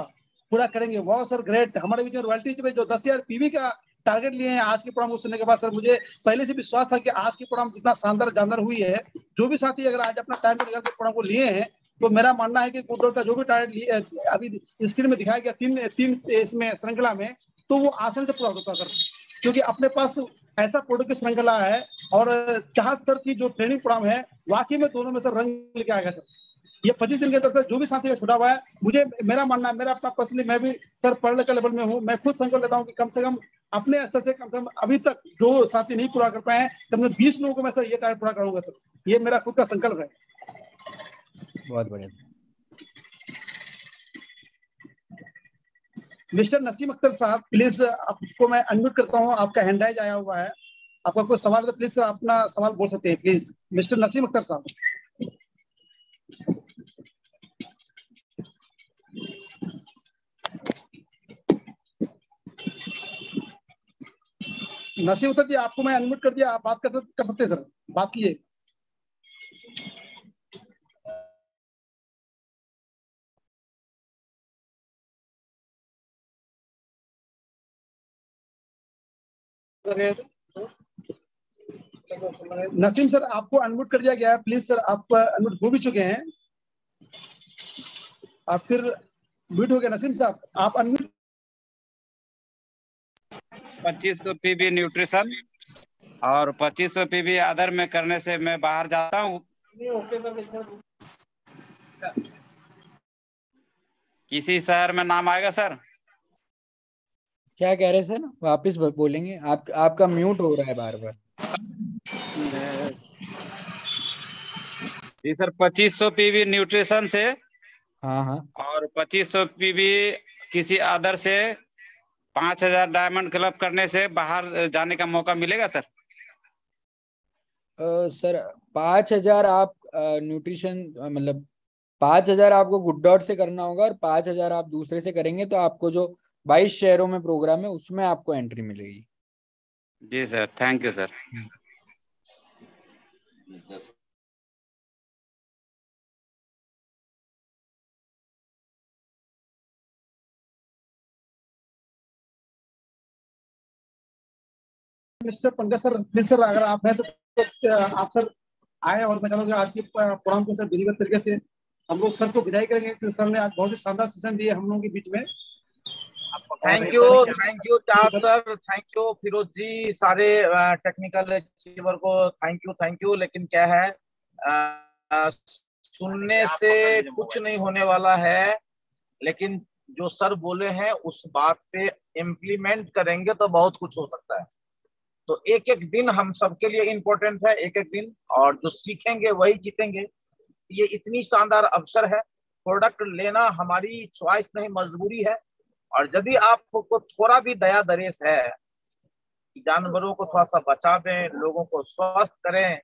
पूरा करेंगे। वाह सर ग्रेट हमारे बीच में रॉयल्टी जो दस हज़ार पीवी का टारगेट लिए हैं आज के प्रोग्राम को सुनने के बाद सर मुझे पहले से विश्वास था कि आज की प्रोग्राम जितना शानदार जानदार हुई है, जो भी साथी अगर आज अपना टाइम निकाल के प्रोग्राम को लिए हैं तो मेरा मानना है कि गुड का जो भी टारगेट अभी स्क्रीन में दिखाया गया तीन तीन इसमें श्रृंखला में तो वो आसान से पूरा होता सर क्योंकि अपने पास ऐसा प्रोडक्ट की श्रृंखला है और चाह सर की जो ट्रेनिंग प्रोग्राम है, वाकई में दोनों में सर रंग लेके आएगा सर ये पच्चीस दिन के अंदर सर जो भी साथी का छुटा हुआ है, मुझे, मेरा मानना है, मेरा अपना पर्सनली मैं भी सर पढ़ने के लेवल में हूँ, मैं खुद संकल्प लेता हूँ कि कम से कम अपने स्तर से कम से कम अभी तक जो साथी नहीं पूरा कर पाए हैं कम से कम बीस लोगों को मैं सर ये टारगेट पूरा करूँगा सर। ये मेरा खुद का संकल्प है। बहुत बढ़िया सर। मिस्टर नसीम अख्तर साहब प्लीज़ आपको मैं अनम्यूट करता हूँ आपका हैंडाइज आया हुआ है। आपका कोई सवाल है तो प्लीज़ सर अपना सवाल बोल सकते हैं प्लीज़ मिस्टर नसीम अख्तर साहब। नसीम उतर जी आपको मैं अनम्यूट कर दिया आप बात कर, कर सकते हैं सर? बात कीजिए। नसीम सर आपको अनम्यूट कर दिया गया है। प्लीज़ सर आप अनम्यूट हो भी चुके हैं। आप फिर म्यूट हो गया नसीम साहब। आप अनम्यूट पच्चीस सौ पीबी न्यूट्रिशन और पच्चीस सौ पीबी अदर में करने से मैं बाहर जाता हूँ। किसी शहर में नाम आएगा सर? क्या कह रहे सर? वापस बोलेंगे। आप आपका म्यूट हो रहा है बार बार। जी सर पच्चीस सौ पीबी न्यूट्रिशन से हाँ हाँ। और पच्चीस सौ पीबी किसी अदर से पाँच हज़ार डायमंड क्लब करने से बाहर जाने का मौका मिलेगा सर? आ, सर पाँच हज़ार आप न्यूट्रिशन मतलब पाँच हज़ार आपको गुड डॉट से करना होगा और पाँच हज़ार आप दूसरे से करेंगे तो आपको जो बाईस शहरों में प्रोग्राम है उसमें आपको एंट्री मिलेगी। जी sir. Thank you sir. Mister Pankaj sir please sir अगर आप है सर तो आप सर आए और मैं चाहूँगा आज के प्रोग्राम को सर विधिवत तरीके से हम लोग सर को विदाई करेंगे क्योंकि सर ने आज बहुत ही शानदार सेशन दिए हम लोगों के बीच में। थैंक यू थैंक यू चार sir thank you Firoz ji सारे टेक्निकल अचीवर को थैंक यू थैंक यू लेकिन क्या है आ, सुनने से कुछ नहीं होने वाला है लेकिन जो सर बोले हैं उस बात पे इम्प्लीमेंट करेंगे तो बहुत कुछ हो सकता है। तो एक एक दिन हम सबके लिए इम्पोर्टेंट है एक एक दिन और जो सीखेंगे वही जीतेंगे। ये इतनी शानदार अवसर है। प्रोडक्ट लेना हमारी च्वाइस नहीं, मजबूरी है। और यदि आपको थोड़ा भी दया दरेस है, जानवरों को थोड़ा सा बचावें, लोगों को स्वस्थ करें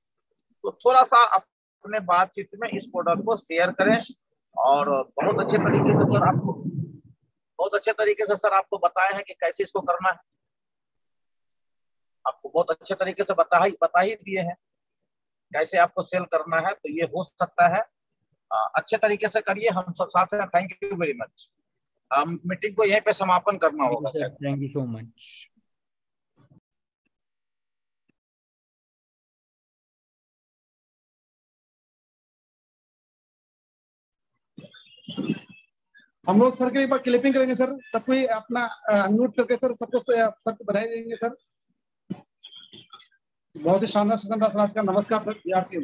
तो थोड़ा सा अपने बातचीत में इस प्रोडक्ट को शेयर करें और बहुत अच्छे तरीके से सर आपको, बहुत अच्छे तरीके से सर आपको बताए हैं कि कैसे इसको करना है। आपको बहुत अच्छे तरीके से बता ही बता ही दिए हैं। कैसे आपको सेल करना है तो ये हो सकता है। आ, अच्छे तरीके से करिए हम सब साथ हैं। थैंक यू वेरी मच हम मीटिंग को यहीं पे समापन करना होगा sir thank you so much हम लोग सर के एक बार क्लिपिंग करेंगे सर सबको अपना अनम्यूट करके सर सबको सबको बधाई देंगे सर बहुत ही शानदार सेशन सर। आज का नमस्कार सर बिहार सी